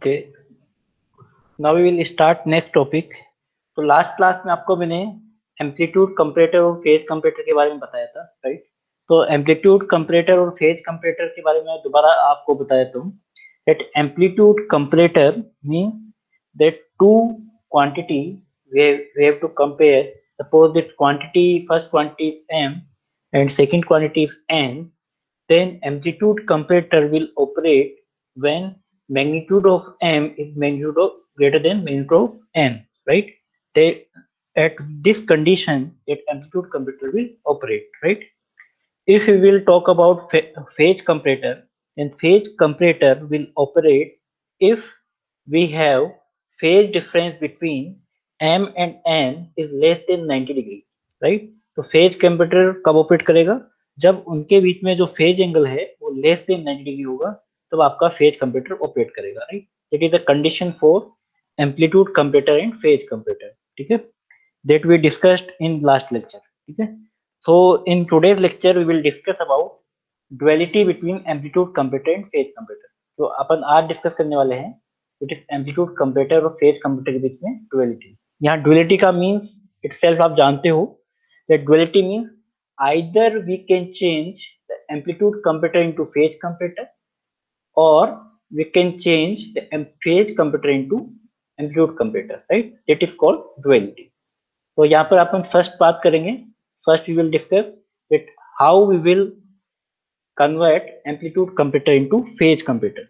Okay. Now we will start next topic तो last class में आपको मैंने एम्पलीट्यूड कंपरेटर और फ़ेज़ कंपरेटर के बारे में बताया था राइट तो एम्पलीट्यूड कंपरेटर और फ़ेज़ कंपरेटर के बारे में दोबारा आपको बताया तो that amplitude comparator means that two quantity we have to compare. Suppose that quantity, first quantity is m and second quantity is n. Then amplitude comparator will operate when magnitude of m is magnitude of greater than magnitude of n right they at this condition that amplitude comparator will operate right if we will talk about phase comparator then phase comparator will operate if we have phase difference between m and n is less than 90 degree right तो phase comparator कब operate करेगा जब उनके बीच में जो phase angle है वो less than 90 degree होगा तब आपका फ़ेज़ कंप्यूटर ऑपरेट करेगा right it is the condition for amplitude comparator and phase comparator ठीक है? That we discussed in last lecture ठीक है? So in today's lecture we will discuss about duality between amplitude comparator and phase comparator तो अपन आज discuss करने वाले हैं इट इज़ एम्पलीट्यूड कंप्यूटर और फ़ेज़ कंप्यूटर के बीच में ड्युअलिटी यहाँ ड्युअलिटी का मीन्स इट आप जानते हो, that duality means either we can change the amplitude comparator into phase comparator or we can change the phase comparator into amplitude comparator right? That is called duality. तो यहाँ पर अपन first बात करेंगे। First we will discuss that how we will convert amplitude comparator into phase comparator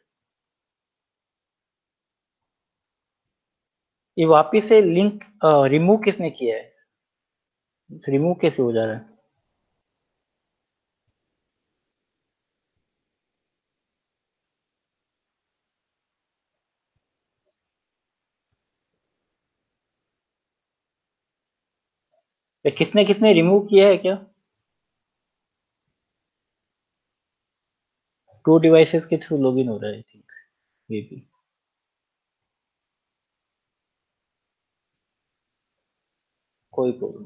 ये वापिस से link remove किसने किया है? रिमूव कैसे हो जा रहा है? किसने किसने रिमूव किया है क्या? टू डिवाइसेस के थ्रू लॉगिन हो रहा है आई थिंक मे बी कोई प्रॉब्लम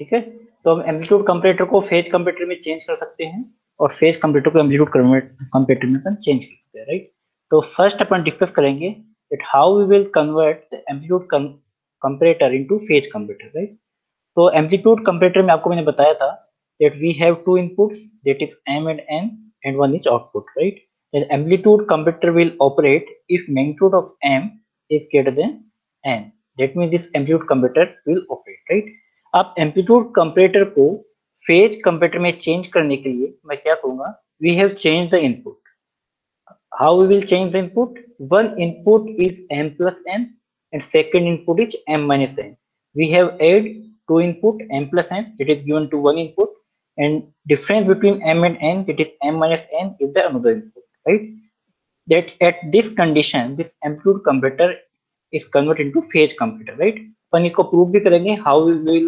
ठीक है? तो हम एम्पलीट्यूड कंपरेटर को फ़ेज़ कंपरेटर में चेंज कर सकते हैं और फ़ेज़ कंपरेटर को एम्पलीट्यूड कंपरेटर में अपन चेंज कर सकते हैं राइट तो फ़र्स्ट अपन डिस्कस करेंगे it how we will convert the amplitude comparator into phase comparator right तो एम्पलीट्यूड कंपरेटर में आपको मैंने बताया था that we have two inputs that is M and N and one is output right amplitude comparator will operate if magnitude of M is greater than N that mean this amplitude comparator will operate right अब amplitude comparator को phase comparator में change करने के लिए मैं क्या करूँगा? We have change the input how we will change the input one input is m plus n and second input is M minus N we have add two input m plus n it is given to one input and difference between m and n it is m minus n is the another input right that at this condition this amplitude comparator is converted into phase comparator right अपन इसको prove भी करेंगे how will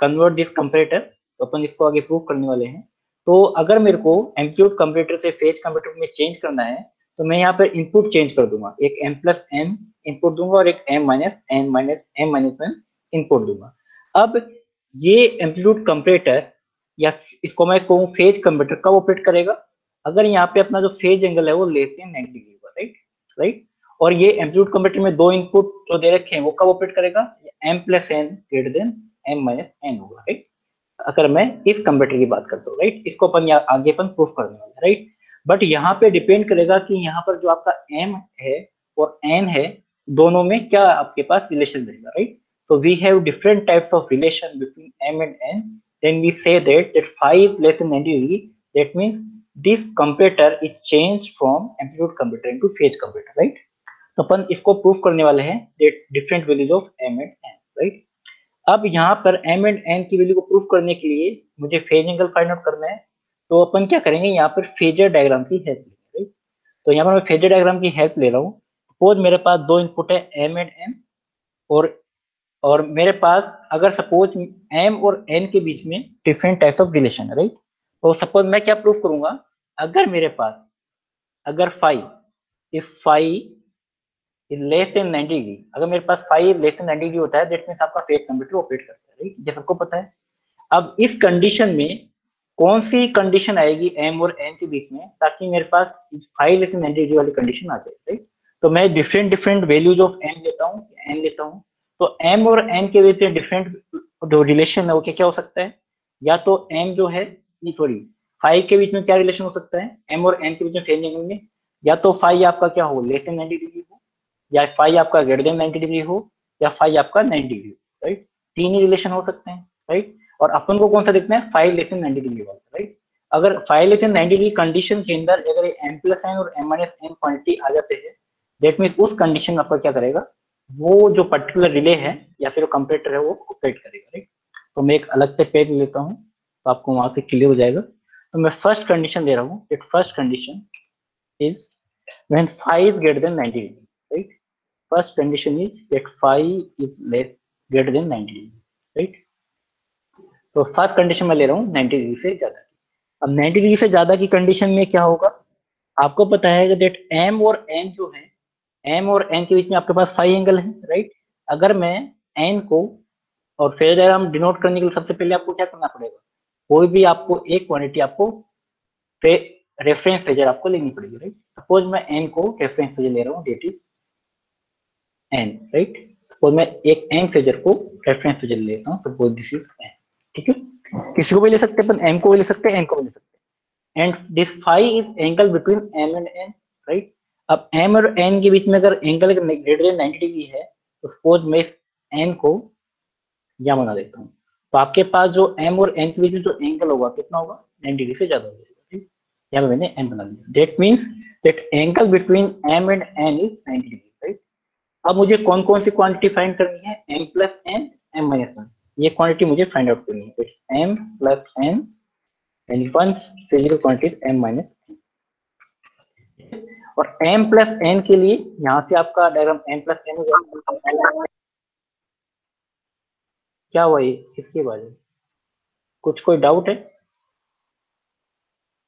convert this comparator तो अपन इसको आगे prove करने वाले हैं तो अगर मेरे को एम्पलीट्यूड कंपरेटर से फ़ेज़ कंपरेटर में चेंज करना है तो मैं यहाँ पर इनपुट चेंज कर दूँगा। एक एम प्लस एन इनपुट दूँगा और एक m minus n minus m minus n input दूँगा। अब ये एम्पलीट्यूड कंपरेटर या इसको मैं कहूँ फ़ेज़ कंपरेटर कब ऑपरेट करेगा? अगर यहाँ पे अपना जो फ़ेज़ एंगल है वो लेते हैं नाइनटी डिग्री का राइट राइट और ये एम्पलीट्यूड कंपरेटर में दो इनपुट जो दे रखे हैं, वो कब ऑपरेट करेगा? M plus n greater than m minus n होगा राइट अगर मैं इस कंप्यूटर की बात करता हूँ राइट इसको अपन आगे अपन प्रूफ करने वाले राइट बट यहाँ पे डिपेंड करेगा कि यहाँ पर जो आपका एम है और एन है, दोनों में क्या आपके पास रिलेशन रहेगा right so we have different types of relation between m and n then we say that that phi less than 90 degree that means this comparator is अपन इसको प्रूफ करने वाले हैं that different values of m and n right अब यहाँ पर M and N की value को proof करने के लिए मुझे फ़ेज़ एंगल फाइंड आउट करना है। तो अपन क्या करेंगे, यहाँ पर फेजर डायग्राम की हेल्प लेंगे तो यहाँ पर मैं फेजर डायग्राम की हेल्प ले रहा हूँ। सपोज़ मेरे पास दो इनपुट है, m एंड n और और मेरे पास, अगर सपोज़ m और n के बीच में डिफरेंट टाइप्स ऑफ़ रिलेशन है राइट तो सपोज़ मैं क्या प्रूफ करूँगा? अगर मेरे पास, अगर phi if phi is less than 90 degree अगर मेरे पास फाइव लेस देन 90 डिग्री होता है दैट मींस आपका फ़ेज़ कंप्यूटर ऑपरेट करता है राइट ये सबको पता है। अब इस कंडीशन में कौन सी कंडीशन आएगी एम और एन के बीच में ताकि मेरे पास फाइव नाइनटी डिग्री वाली कंडीशन आ जाए राइट तो मैं different different values of m लेता हूँ एन लेता हूँ। तो एम और एन के बीच में डिफरेंट जो रिलेशन है वो क्या क्या हो सकता है? या तो एम जो है सॉरी फाइव के बीच में क्या रिलेशन हो सकता है? एम और एन के बीच में एंगल में या तो फाइव आपका क्या हो लेस देन नाइनटी डिग्री हो, या फाइव आपका ग्रेटर देन नाइनटी डिग्री हो, या फाइव आपका नाइनटी डिग्री राइट तीन ही रिलेशन हो सकते हैं राइट और अपन को कौन सा देखना है? Phi less than ninety degree वाला राइट अगर phi less than ninety degree condition के अंदर अगर एम प्लस एन और एम माइनस एन क्वांटिटी आ जाते हैं देट मीन उस कंडीशन में आपका क्या करेगा? वो जो पर्टिकुलर रिले है, या फिर कंपेटर है, वो ऑपरेट करेगा राइट तो मैं एक अलग से पेज लेता हूँ तो आपको वहाँ से क्लियर हो जाएगा। तो मैं फ़र्स्ट कंडीशन दे रहा हूँ it first condition is when phi is greater than 90 degree, right? First condition is that phi is less greater than 90 degree, right? तो फ़र्स्ट कंडीशन में ले रहा हूँ 90 डिग्री से ज़्यादा अब 90 डिग्री से ज़्यादा की कंडीशन में क्या होगा? आपको पता है डेट एम और एन जो है एम और एन के बीच में आपके पास फाइव एंगल है राइट अगर मैं एन को और फ़ेज़ डायग्राम डिनोट करने के लिए सबसे पहले आपको क्या करना पड़ेगा? कोई भी आपको एक क्वांटिटी आपको रेफरेंस फेजर आपको लेनी पड़ेगी राइट सपोज़ मैं एन को रेफरेंस फेजर ले रहा हूँ that is n right suppose मैं एक एन फेजर को रेफरेंस फेजर लेता हूँ सपोज़ दिस इज़ एन ठीक है? किसी को भी ले सकते हैं, अपन एम को भी ले सकते हैं एन को भी ले सकते हैं। And this phi is angle between m and n right अब एम और एन के बीच में अगर एंगल ग्रेटर देन 90 डिग्री है तो सपोज़ मैं इस एन को यहाँ बना देता हूँ। तो आपके पास जो एम और एन के बीच में जो एंगल होगा, कितना होगा? 90 डिग्री से ज़्यादा हो जाएगा, ठीक? यहाँ पे मैंने एन बना दिया। That means that angle between m and n is 90 degree right अब मुझे कौन कौन सी क्वांटिटी फाइंड करनी है? M plus n m minus one ये क्वांटिटी मुझे फाइंड आउट करनी है। It's m plus n and one physical quantity m minus और m प्लस एन के लिए यहाँ से आपका डायग्राम m प्लस एन क्या हुआ ये? किसके बाद है? कुछ कोई डाउट है?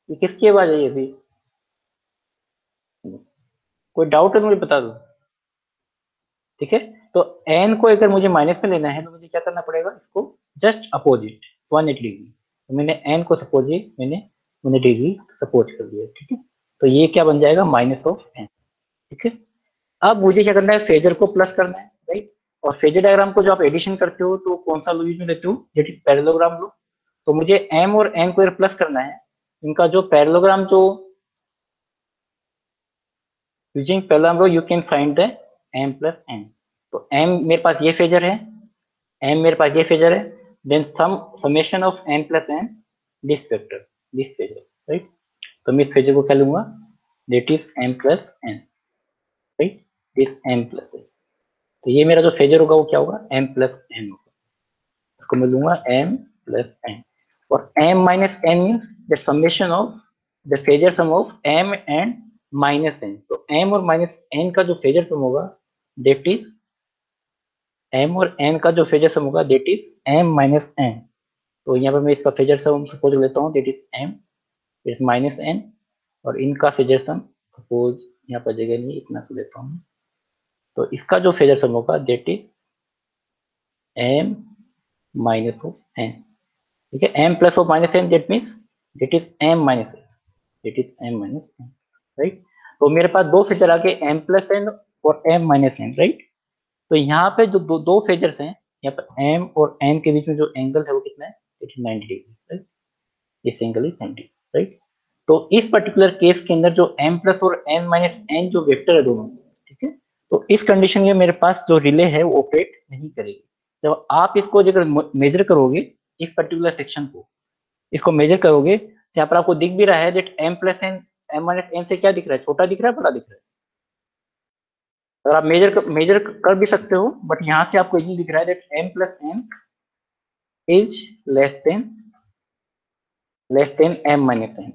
ये किसके है ये भी? कोई डाउट है तो मुझे बता दो। ठीक है? तो n को अगर मुझे माइनस में लेना है तो मुझे क्या करना पड़ेगा? इसको जस्ट अपोजिट 180 डिग्री तो मैंने एन को सपोज़ मैंने 180 डिग्री सपोज़ कर दिया, ठीक है? तो ये क्या बन जाएगा? माइनस ऑफ़ एन ठीक है? अब मुझे क्या करना है? फेजर को प्लस करना है राइट और फेजर डायग्राम को जो आप एडिशन करते हो तो कौन सा यूज़ में लेते हो? जेट इज़ पैरेलोग्राम लो तो मुझे एम और एन को प्लस करना है, इनका जो पैरेलोग्राम जो using parallelogram law you can find the m plus n तो एम मेरे पास ये फेजर है एम मेरे पास ये फेजर है then sum summation of m plus n this vector this phasor right तो मैं इस फेजर को क्या लूँगा? That is m plus n right this m plus n तो ये मेरा जो फेजर होगा वो क्या होगा? एम प्लस एन होगा। इसको मैं लूँगा एम प्लस एन और m minus n means the summation of the phasor sum of m and minus n तो एम और माइनस एन का जो फेजर सम होगा डेट इज़ एम और एन का जो फेजर सम होगा that is m minus n तो यहाँ पर मैं इसका फेजर सम सपोज़ लेता हूँ that is m it minus n और इनका फेजर सम सपोज़ यहाँ पर जगह नहीं, इतना से लेता हूँ तो इसका जो फेजर सम होगा that is m minus of n ठीक है? M plus of minus n that means that is m minus n that is m minus n right तो मेरे पास दो फेजर आ गए एम प्लस एन और एम माइनस एन राइट तो यहाँ पे जो दो, दो फेजर्स हैं यहाँ पर एम और एन के बीच में जो एंगल है वो कितना है? It is ninety degree right this angle is ninety right तो इस पर्टिकुलर केस के अंदर जो एम प्लस और एन माइनस एन जो वेक्टर है दोनों ठीक है? तो इस कंडीशन में मेरे पास जो रिले है वो ऑपरेट नहीं करेगी। जब आप इसको अगर मेजर करोगे इस पर्टिकुलर सेक्शन को इसको मेजर करोगे यहाँ पर आपको दिख भी रहा है that m plus n m minus n से क्या दिख रहा है? छोटा दिख रहा है बड़ा दिख रहा है। और आप मेजर मेजर कर भी सकते हो बट यहाँ से आपको ये दिख रहा है that m plus n is less than less than m minus n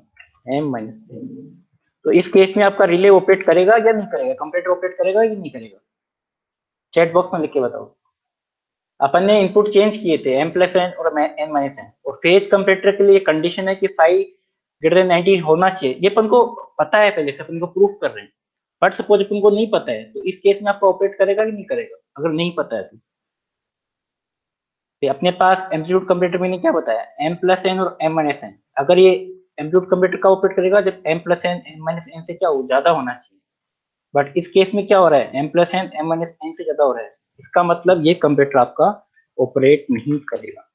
m minus n तो इस केस में आपका रिले ऑपरेट करेगा या नहीं करेगा? कंप्यूटर ऑपरेट करेगा या नहीं करेगा? चैट बॉक्स में लिख के बताओ। अपन ने इनपुट चेंज किए थे एम प्लस एन और एन माइनस एन और फ़ेज़ कंप्यूटर के लिए कंडीशन है कि फाइव ग्रेटर देन नाइनटी होना चाहिए। ये अपन को पता है पहले से, अपन को प्रूफ कर रहे हैं। बट सपोज़ अपन को नहीं पता है तो इस केस में आपको ऑपरेट करेगा कि नहीं करेगा? अगर नहीं पता है तो। अपने पास एम्पलीट्यूड कंप्यूटर मैंने क्या बताया? एम प्लस एन और एम माइनस एन अगर ये एम्पलीट्यूड कंप्यूटर का ऑपरेट करेगा, जब m plus n m minus n से क्या हो, ज़्यादा होना चाहिए। बट इस केस में क्या हो रहा है? M plus n m minus n से ज़्यादा हो रहा है। इसका मतलब ये कंप्यूटर आपका ऑपरेट नहीं करेगा।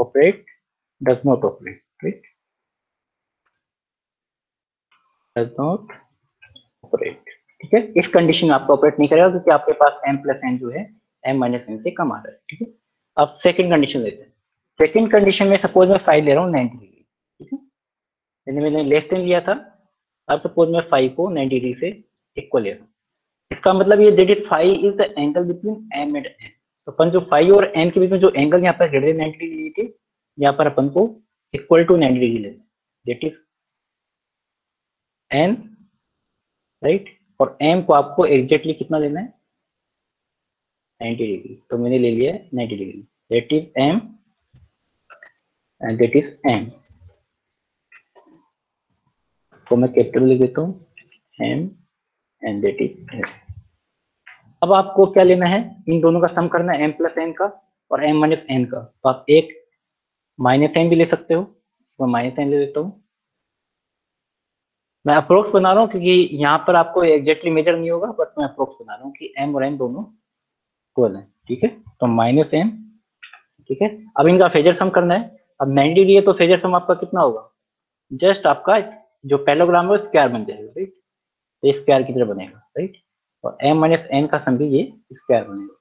Operate does not operate right does not operate ठीक है? इस कंडीशन में आपको ऑपरेट नहीं करेगा क्योंकि आपके पास एम प्लस एन जो है एम माइनस एन से कम आ रहा है, ठीक है? अब सेकंड कंडीशन लेते हैं। सेकंड कंडीशन में सपोज़ मैं फाइव ले रहा हूँ नाइनटी डिग्री ठीक है? मैंने लेस देन लिया था, अब सपोज़ मैं फाइव को नाइनटी डिग्री से इक्वल ले रहा हूँ। इसका मतलब ये that is phi is the angle between m and n तो अपन जो फाइव और एन के बीच में जो एंगल यहाँ पर ग्रेटर नाइनटी डिग्री थी यहाँ पर अपन को इक्वल टू नाइनटी डिग्री लेते दैट इज़ एन राइट और एम को आपको एग्जैक्टली कितना लेना है? 90 डिग्री तो मैंने ले लिया 90 degree that is m and that is m तो मैं कैपिटल लिख देता हूँ. M and that is m अब आपको क्या लेना है? इन दोनों का सम करना है एम प्लस एन का और एम माइनस एन का. तो आप एक माइनस एन भी ले सकते हो. मैं माइनस एन ले लेता हूँ. मैं अप्रोक्स बना रहा हूँ क्योंकि यहाँ पर आपको एग्जैक्टली मेजर नहीं होगा बट मैं अप्रोक्स बना रहा हूँ कि एम और एन दोनों इक्वल है, ठीक है? तो माइनस एन ठीक है? अब इनका फेजर सम करना है। अब 90 डिग्री है तो फेजर सम आपका कितना होगा? जस्ट आपका जो पैलोग्राम है स्क्वायर बन जाएगा राइट तो स्क्वायर की तरह बनेगा राइट और एम माइनस एन का सम भी ये स्क्वायर बनेगा,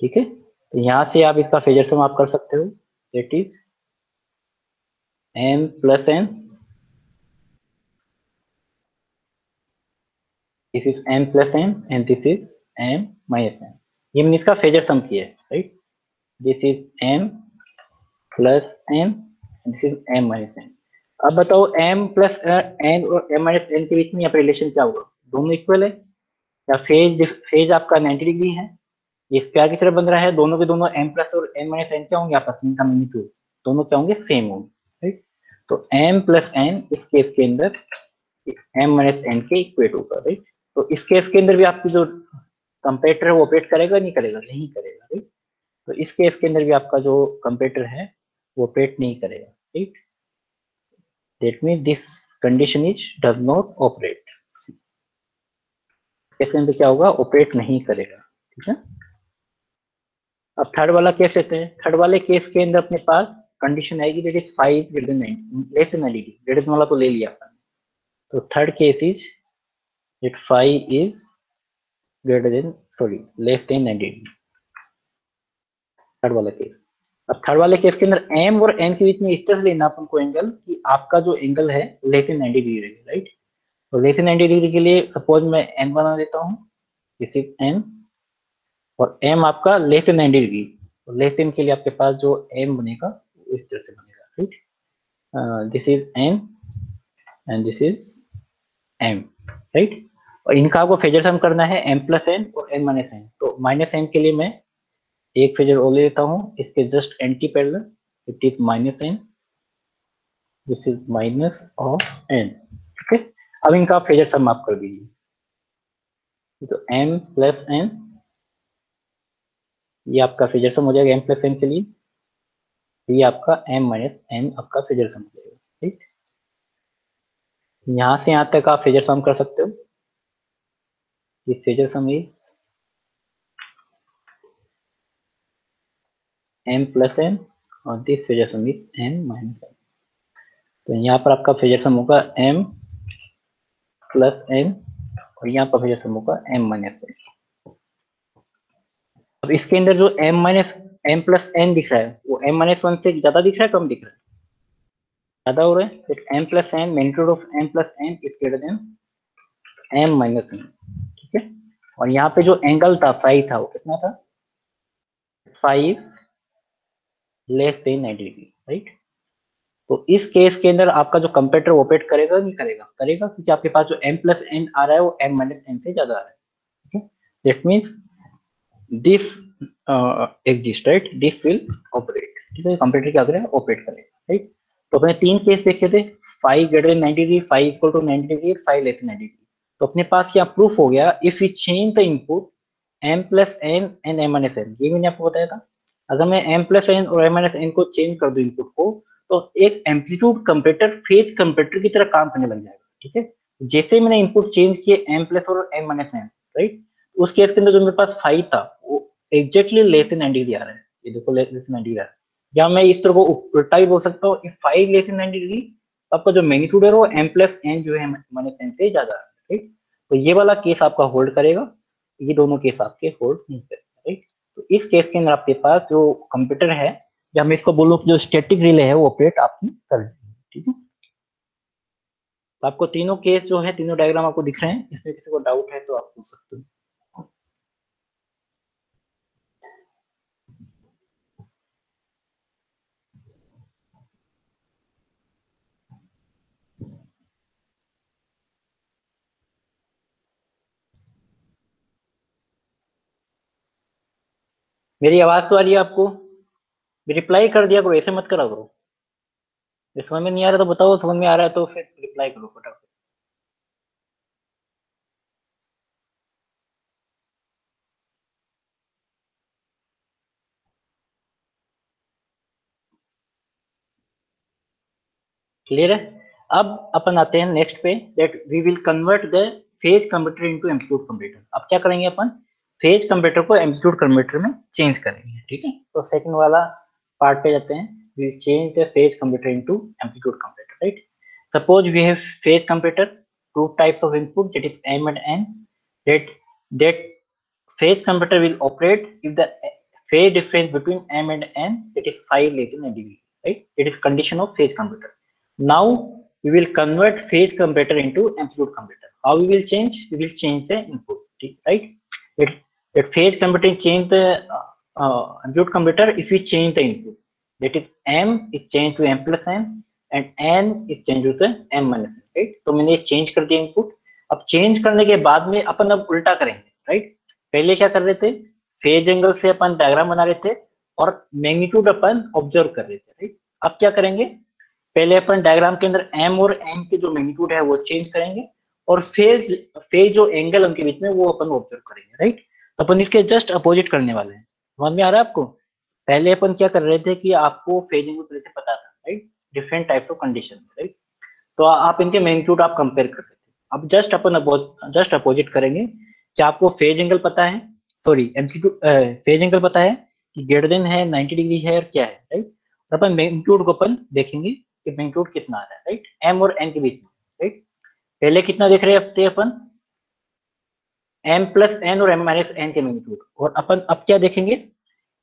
ठीक है? तो यहाँ से आप इसका फेजर सम आप कर सकते हो that is m plus n this is m plus n and this is m minus n ये मैंने इसका फेजर सम किया है right this is m plus n this is m minus n. अब बताओ m प्लस n और m minus n के बीच में यहाँ पे रिलेशन क्या होगा? दोनों इक्वल है? या फ़ेज़ फ़ेज़ आपका 90 डिग्री है? ये स्क्वायर की तरह बन रहा है, दोनों के दोनों m प्लस और m माइनस n क्या होंगे? आपस में इनका मैग्नीट्यूड दोनों क्या होंगे? सेम होंगे तो m प्लस एन इस केस के अंदर m माइनस एन के इक्वेट होगा राइट तो इस केस के अंदर भी आपकी जो कंपेटर है, वो ऑपरेट करेगा नहीं करेगा? नहीं करेगा राइट तो इस केस के अंदर भी आपका जो कंपेटर है, वो ऑपरेट नहीं करेगा right that mean this condition is does not operate इसके अंदर क्या होगा? ऑपरेट नहीं करेगा, ठीक है? अब थर्ड वाला केस लेते हैं। थर्ड वाले केस के अंदर अपने पास कंडीशन आएगी that is phi greater less LED greater वाला तो ले लिया तो third case is that phi is greater than, sorry, less than 90 degree. Third वाला केस अब थर्ड वाले केस के अंदर m और n के बीच में इस तरह लेना अपन को एंगल कि आपका जो एंगल है लेस देन 90 डिग्री राइट तो लेस देन 90 डिग्री के लिए सपोज़ मैं n बना देता हूँ दिस इज़ n, और m आपका लेस देन 90 डिग्री तो लेस देन के लिए आपके पास जो m बनेगा इस तरह से बनेगा right this is n and this is m. Right? और इनका आपको फेजर सम करना है m प्लस एन और n माइनस एन तो माइनस एन के लिए मैं एक फेजर और ले लेता हूँ। इसके just antiparallel it is minus n this is minus of n ठीक है? अब इनका फेजर सम आप कर दीजिए। तो m प्लस एन ये आपका फेजर सम हो जाएगा m प्लस एन के लिए। ये आपका m माइनस एन आपका फेजर सम हो जाएगा। यहाँ से यहाँ तक आप फेजर सम कर सकते हो। this phasor sum is m plus n और this phasor sum is m minus n तो यहाँ पर आपका फेजर सम होगा m प्लस n और यहाँ पर फेजर सम होगा m माइनस n अब इसके अंदर जो m minus m plus n दिख रहा है, वो m माइनस वन से ज़्यादा दिख रहा है, कम दिख रहा है? ज़्यादा हो रहा है? m plus n magnitude of m plus n is greater than m minus n, ठीक है? और यहाँ पे जो एंगल था फाइव था, वो कितना था? Phi less than ninety degree right तो इस केस के अंदर आपका जो कंपेटर ऑपरेट करेगा नहीं करेगा? करेगा क्योंकि आपके पास जो m प्लस एन आ रहा है, वो m माइनस एन से ज़्यादा आ रहा है, ठीक है? That means this exist right this will operate ठीक है? कंप्यूटर क्या करेगा? ऑपरेट करेगा राइट तो अपने तीन केस देखे थे phi greater ninety degree phi equal to ninety degree phi less ninety degree तो अपने पास यहाँ प्रूफ हो गया if you change the input m plus n and m minus n ये मैंने आपको बताया था। अगर मैं एम प्लस एन और एम माइनस एन को चेंज कर दूँ इनपुट को तो एक एम्पलीट्यूड कंपेटर फ़ेज़ कंपेटर की तरह काम करने लग जाएगा, ठीक है? जैसे मैंने इनपुट चेंज किए एम प्लस और एम माइनस एन राइट उस केस के अंदर जो मेरे पास फाइव था, वो एग्जैक्टली लेस देन डिग्री आ रहा है। ये देखो लेस देन डिग्री आ रहा है। या मैं इस तरह को उल्टा भी बोल सकता हूँ फाइव लेस देन डिग्री आपका जो मैग्नीट्यूड है वो एम प्लस एन जो है माइनस एन से ज़्यादा राइट तो ये वाला केस आपका होल्ड करेगा, ये दोनों केस आपके होल्ड नहीं करेगा राइट तो इस केस के अंदर आपके पास जो कंप्यूटर है, या मैं इसको बोलूँ जो स्टेटिक रिले है वो ऑपरेट आपकी कर जाएगी ठीक है? तो आपको तीनों केस जो है, तीनों डायग्राम आपको दिख रहे हैं, इसमें किसी को डाउट है तो आप पूछ सकते हो। मेरी आवाज़ तो आ रही है आपको? रिप्लाई कर दिया करो, ऐसे मत करा करो। समझ में नहीं आ रहा तो बताओ, समझ में आ रहा है तो फिर रिप्लाई करो फटाफट। क्लियर है? अब अपन आते हैं नेक्स्ट पे that we will convert the phase comparator into amplitude comparator अब क्या करेंगे अपन? फ़ेज़ कंप्यूटर को एम्पलीट्यूड कंप्यूटर में चेंज करेंगे ठीक है तो सेकंड वाला पार्ट पे जाते हैं we change the phase comparator into amplitude comparator right suppose we have phase comparator two types of input that is m and n that that phase computer will operate if the phase difference between m and n that is 5 less than a degree right it is condition of phase computer now we will convert phase computer into amplitude computer how we will change we will change the input right it that phase computer change the uh, amplitude computer if we change the input. That is m is changed to m plus n and n is changed to m minus n right? तो मैंने change कर दिया input अब change करने के बाद में अपन अब उल्टा करेंगे राइट पहले क्या कर रहे थे? फ़ेज़ एंगल से अपन डायग्राम बना रहे थे और मैग्नीट्यूड अपन ऑब्ज़र्व कर रहे थे राइट अब क्या करेंगे? पहले अपन डायग्राम के अंदर m और n के जो मैग्नीट्यूड है वो चेंज करेंगे और फ़ेज़ फ़ेज़ जो एंगल उनके बीच में वो अपन ऑब्ज़र्व करेंगे राइट तो अपन इसके जस्ट अपोजिट करने वाले हैं। समझ में आ रहा है आपको? पहले अपन क्या कर रहे थे कि आपको फेजिंग को से पता था right different types of condition right तो आप इनके मैग्नीट्यूड आप कंपेयर कर सकते अब जस्ट अपन जस्ट अपोजिट करेंगे क्या आपको फ़ेज़ एंगल पता है सॉरी एम्पलीट्यूड फ़ेज़ एंगल पता है कि ग्रेटर देन है 90 डिग्री है और क्या है राइट और अपन मैग्नीट्यूड को अपन देखेंगे कि मैग्नीट्यूड कितना आ रहा है राइट एम और एन के बीच में राइट पहले कितना देख रहे थे अपन? एम प्लस एन और एम माइनस एन के मैग्नीट्यूड और अपन अब क्या देखेंगे?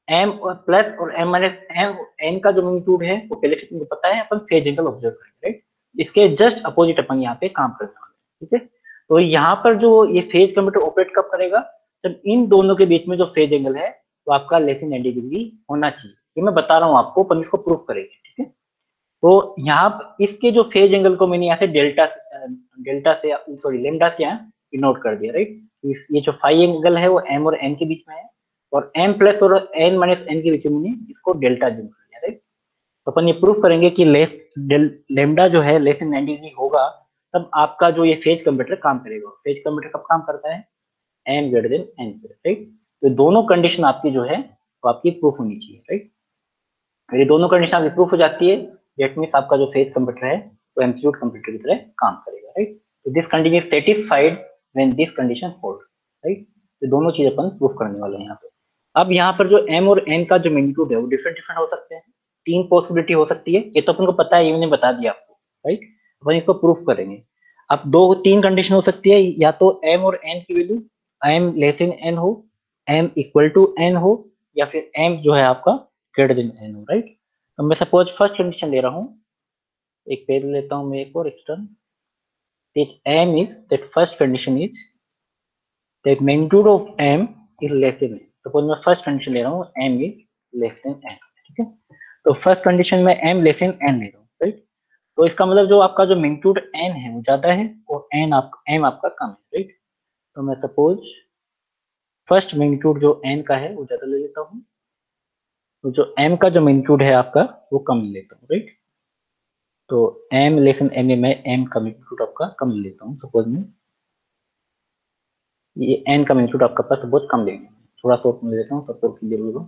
एम प्लस और एम माइनस एम एन का जो मैग्नीट्यूड है, वो पहले से पता है, अपन फ़ेज़ एंगल ऑब्ज़र्व करेंगे राइट इसके जस्ट अपोजिट अपन यहाँ पे काम करने वाले ठीक है? तो यहाँ पर जो ये फ़ेज़ कंप्यूटर ऑपरेट कब करेगा? जब इन दोनों के बीच में जो फ़ेज़ एंगल है, वो आपका लेस इन नाइन्टी डिग्री होना चाहिए। ये मैं बता रहा हूँ आपको, अपन इसको प्रूफ करेंगे, ठीक है? तो यहाँ इसके जो फ़ेज़ एंगल को मैंने यहाँ से डेल्टा डेल्टा से सॉरी लेमडा से यहाँ नोट कर दिया राइट ये जो फाइव एंगल है वो एम और एन के बीच में है और एम प्लस और एन माइनस एन के बीच में इसको डेल्टा जूम कर लिया राइट तो अपन ये प्रूफ करेंगे कि लेस लेमडा जो है लेस 90 डिग्री होगा, तब आपका जो ये फ़ेज़ कंप्यूटर काम करेगा। फ़ेज़ कंप्यूटर कब काम करता है? m greater than n right तो दोनों कंडीशन आपकी जो है, वो आपकी प्रूफ होनी चाहिए राइट ये दोनों कंडीशन आपकी प्रूफ हो जाती है डेट मीन आपका जो फ़ेज़ कंप्यूटर है, वो एम्पलीट्यूड कंप्यूटर की तरह काम करेगा राइट तो this condition satisfied when this condition hold right तो दोनों चीज़ अपन प्रूफ करने वाले हैं यहाँ पे। अब यहाँ पर जो m और n का जो मैग्नीट्यूड है, वो डिफरेंट डिफरेंट हो सकते हैं। तीन पॉसिबिलिटी हो सकती है। ये तो अपन को पता है मैंने बता दिया आपको राइट अपन इसको प्रूफ करेंगे। अब दो, तीन कंडीशन हो सकती है, या तो m और n की value m less than n हो, m इक्वल टू n हो, या फिर m जो है आपका ग्रेटर देन n हो राइट तो मैं सपोज़ फ़र्स्ट कंडीशन ले रहा हूँ। एक पेज लेता हूँ मैं एक और एक्सटर्न that m is, that first condition is, that magnitude of m is less than n suppose मैं फ़र्स्ट कंडीशन ले रहा हूँ m is less than n ठीक है? तो फ़र्स्ट कंडीशन में एम लेस देन एन ले रहा हूँ राइट तो इसका मतलब जो आपका जो मैग्नीट्यूड एन है, वो ज़्यादा है और एन आप एम आपका कम है राइट तो मैं सपोज़ फ़र्स्ट मैग्नीट्यूड जो एन का है, वो ज़्यादा ले लेता हूँ। तो जो एम का जो मैग्नीट्यूड है आपका, वो कम लेता हूँ राइट तो एम लेसन एन में एम का मैग्नीट्यूड आपका कम लेता हूँ सपोज़ में ये एन का मैग्नीट्यूड आपका पास बहुत कम लेंगे। थोड़ा सा ओपन देता हूँ सपोर्ट कीजिए लोगों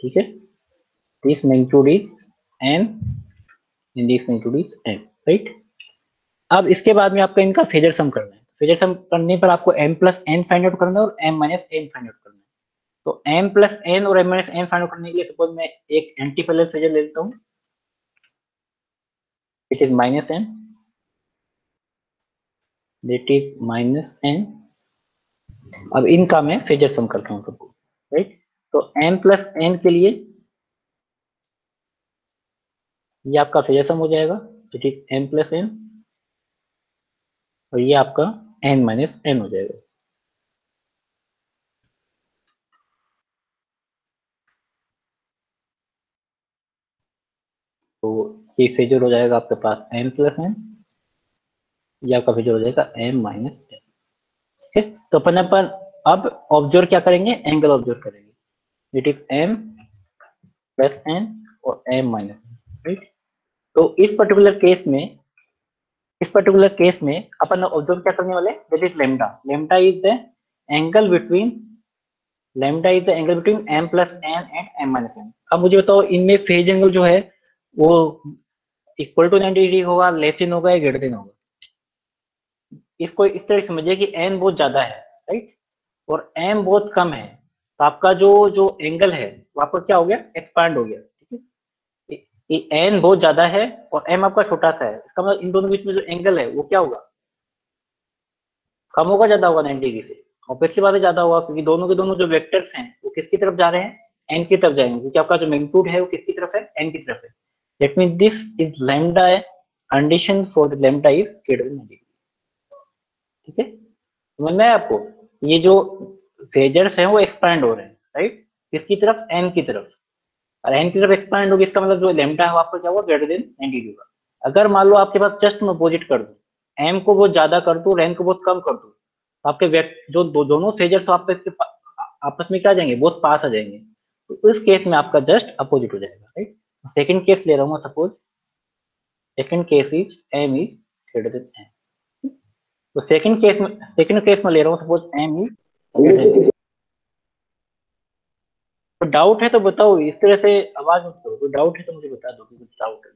ठीक है? This magnitude is n in this magnitude is n right अब इसके बाद में आपका इनका फेजर सम करना है। फेजर सम करने पर आपको m plus n find out करना है और m minus n find out करना है। तो एम प्लस एन और m minus n find out करने के लिए सपोज़ मैं एक एंटी फेजर ले लेता हूँ। It is minus n that is minus n अब इनका मैं फेजर सम करता हूँ सबको राइट तो m प्लस एन के लिए ये आपका फेजर सम हो जाएगा। It is m plus n और ये आपका n माइनस एन हो जाएगा। तो ये फेजर हो जाएगा आपके पास m प्लस एन ये आपका फेजर हो जाएगा m माइनस एन ठीक? तो अपन अपन अब ऑब्ज़र्व क्या करेंगे? एंगल ऑब्ज़र्व करेंगे. It is m plus n और m माइनस राइट तो इस पर्टिकुलर केस में, इस पर्टिकुलर केस में अपन ऑब्ज़र्व क्या करने वाले? That is lambda lambda is the angle between lambda is the angle between m plus n and m minus n अब मुझे बताओ, इनमें फ़ेज़ एंगल जो है, वो इक्वल टू 90 डिग्री होगा लेस इन होगा या ग्रेटर देन होगा। इसको इस तरह समझिए कि n बहुत ज़्यादा है राइट और एम बहुत कम है तो आपका जो जो एंगल है, वो आपका क्या हो गया? एक्सपांड हो गया, ठीक है? n बहुत ज़्यादा है और एम आपका छोटा सा है। इसका मतलब इन दोनों बीच में जो एंगल है, वो क्या होगा? कम होगा, ज़्यादा होगा 90 डिग्री से। ऑब्वियसली बात है ज़्यादा होगा, क्योंकि दोनों के दोनों जो वेक्टर्स हैं, वो किसकी तरफ़ जा रहे हैं? एन की तरफ़ जाएँगे, क्योंकि आपका जो मैग्नीट्यूड है, वो किसकी तरफ़ है? एन की तरफ़ है। That mean this is lambda condition for the lambda is greater than 90 degree ठीक है? समझ में आपको? ये जो फेजर्स हैं वो एक्सपैंड हो रहे हैं राइट किसकी तरफ़ एन की तरफ़। और एन की तरफ़ एक्सपैंड होगी इसका मतलब जो लेमडा है आपको क्या हुआ? ग्रेटर देन नाइनटी होगा अगर मान लो आपके पास जस्ट मैं अपोजिट कर दूँ एम को बहुत ज़्यादा कर दूँ और एन को बहुत कम कर दूँ तो आपके जो दो, दोनों फेजर तो आपके इसके आपस में क्या जाएँगे? बहुत पास आ जाएँगे। तो इस केस में आपका जस्ट अपोजिट हो जाएगा राइट सेकंड केस ले रहा हूँ suppose second case is m is greater than n तो सेकंड केस में सेकंड केस में ले रहा हूँ सपोज़ एम इज़ तो डाउट है तो बताओ, इस तरह से आवाज़ मत करो. कोई डाउट है तो मुझे बता दो कुछ डाउट है.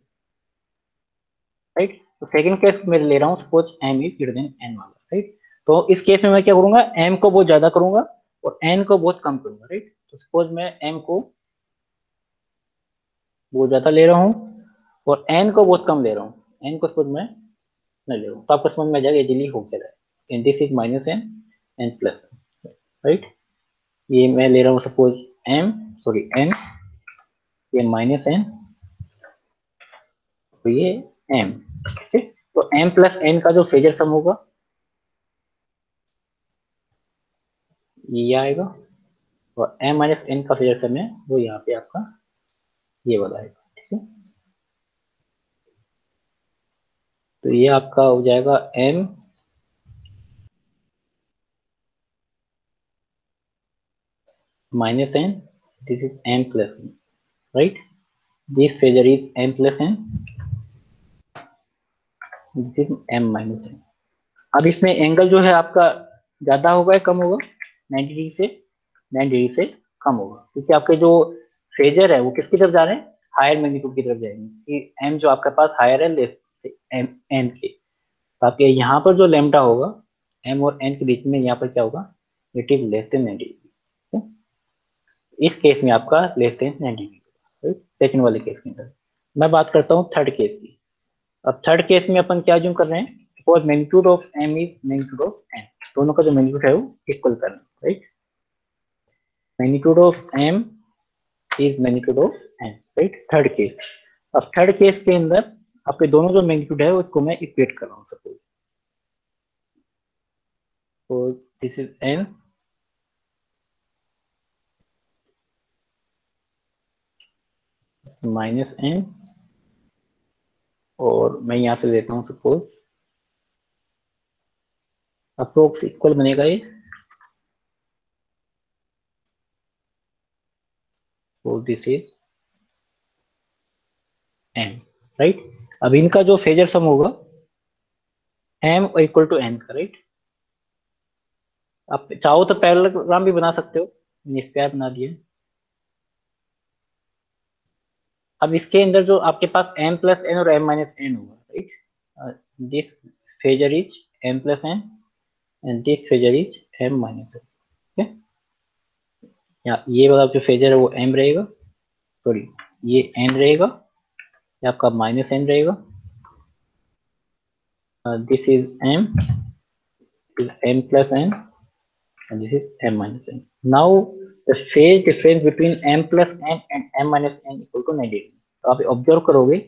राइट तो सेकंड केस में ले रहा हूँ suppose m is greater than n वाला. राइट तो इस केस में मैं क्या करूँगा? एम को बहुत ज़्यादा करूँगा और एन को बहुत कम करूँगा. राइट तो सपोज़ मैं एम को बहुत ज़्यादा ले रहा हूँ और एन को बहुत कम ले रहा हूँ। एन को सपोज़ मैं नहीं ले रहा हूँ। तो आपको समझ में आ जाएगा इजिली हो रहा है। This is minus n n plus right ये मैं ले रहा हूँ सपोज़ एम सॉरी एन ये माइनस एन तो ये एम तो एम प्लस एन का जो फेजर सम होगा, ये आएगा। और एम माइनस एन का फेजर सम है, वो यहाँ पे आपका ये वाला है, ठीक है? तो ये आपका हो जाएगा m. minus n, this is m plus n, right? This phasor is m plus n. This is m minus n. अब इसमें एंगल जो है आपका ज़्यादा होगा या कम होगा? 90 डिग्री से 90 डिग्री से कम होगा। क्योंकि आपके जो फेजर है, वो किसकी तरफ़ जा रहे हैं? हायर मैग्नीट्यूड की तरफ़ जाएँगे। कि एम जो आपके पास हायर है लेफ़्ट एम एन के। ताकि यहाँ पर जो लेमटा होगा एम और एन के बीच में यहाँ पर क्या होगा? It is less than ninety degree इस केस में आपका less than ninety degree second वाले केस के अंदर। मैं बात करता हूँ थर्ड केस की। अब थर्ड केस में अपन क्या जूम कर रहे हैं? Suppose magnitude of m is magnitude of n दोनों का जो मैग्नीट्यूड है, वो इक्वल करना right magnitude of m is magnitude of n right third case अब थर्ड केस के अंदर आपके दोनों जो मैग्नीट्यूड है, उसको मैं इक्वेट कर रहा हूँ suppose this is n minus n और मैं यहाँ से लेता हूँ सपोज़ अप्रोक्स इक्वल बनेगा ये. So this is m, right? अब इनका जो फेजर सम होगा इक्वल टू एन का राइट आप चाहो तो पैरेललोग्राम भी बना सकते हो इस पे बना दिए अब इसके अंदर जो आपके पास m प्लस एन और m माइनस एन होगा right this phasor is m plus n and this phasor is m minus n या ये वाला जो फेजर है वो एम रहेगा सॉरी ये एन रहेगा, या आपका माइनस एन रहेगा। This is m m plus n this is m minus n now the phase difference between m plus n and m minus n equal to nine degree तो आप observe करोगे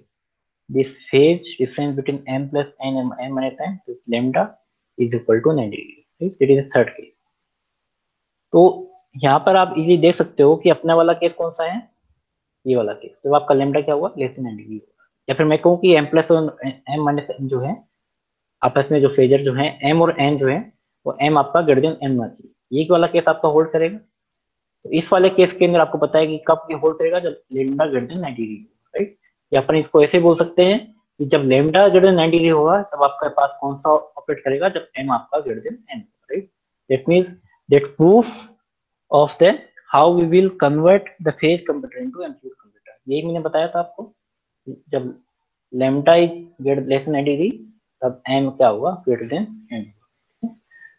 this phase difference between m plus n m m minus n lambda is equal to nine degree it is third case तो यहाँ पर आप easy देख सकते हो कि अपने वाला केस कौन सा है? ये वाला केस तो आपका लेमडा क्या हुआ? लेस देन डिग्री या फिर मैं कहूँ कि m plus m minus n जो है, आपस में जो फेजर जो है, m और n जो है, वो m आपका ग्रेटर देन m ना चाहिए। ये वाला केस आपका होल्ड करेगा। तो इस वाले केस के अंदर आपको पता है कि कब ये होल्ड करेगा? जब lambda greater than 90 degree right या अपन इसको ऐसे बोल सकते हैं कि जब लेमडा ग्रेटर देन 90 डिग्री होगा, तब आपके पास कौन सा ऑपरेट करेगा? जब एम आपका greater n right that means that proof of the how we will convert the phase comparator into amplitude comparator यही मैंने बताया था आपको, जब is greater less than 90 degree तब m क्या होगा? ग्रेटर देन n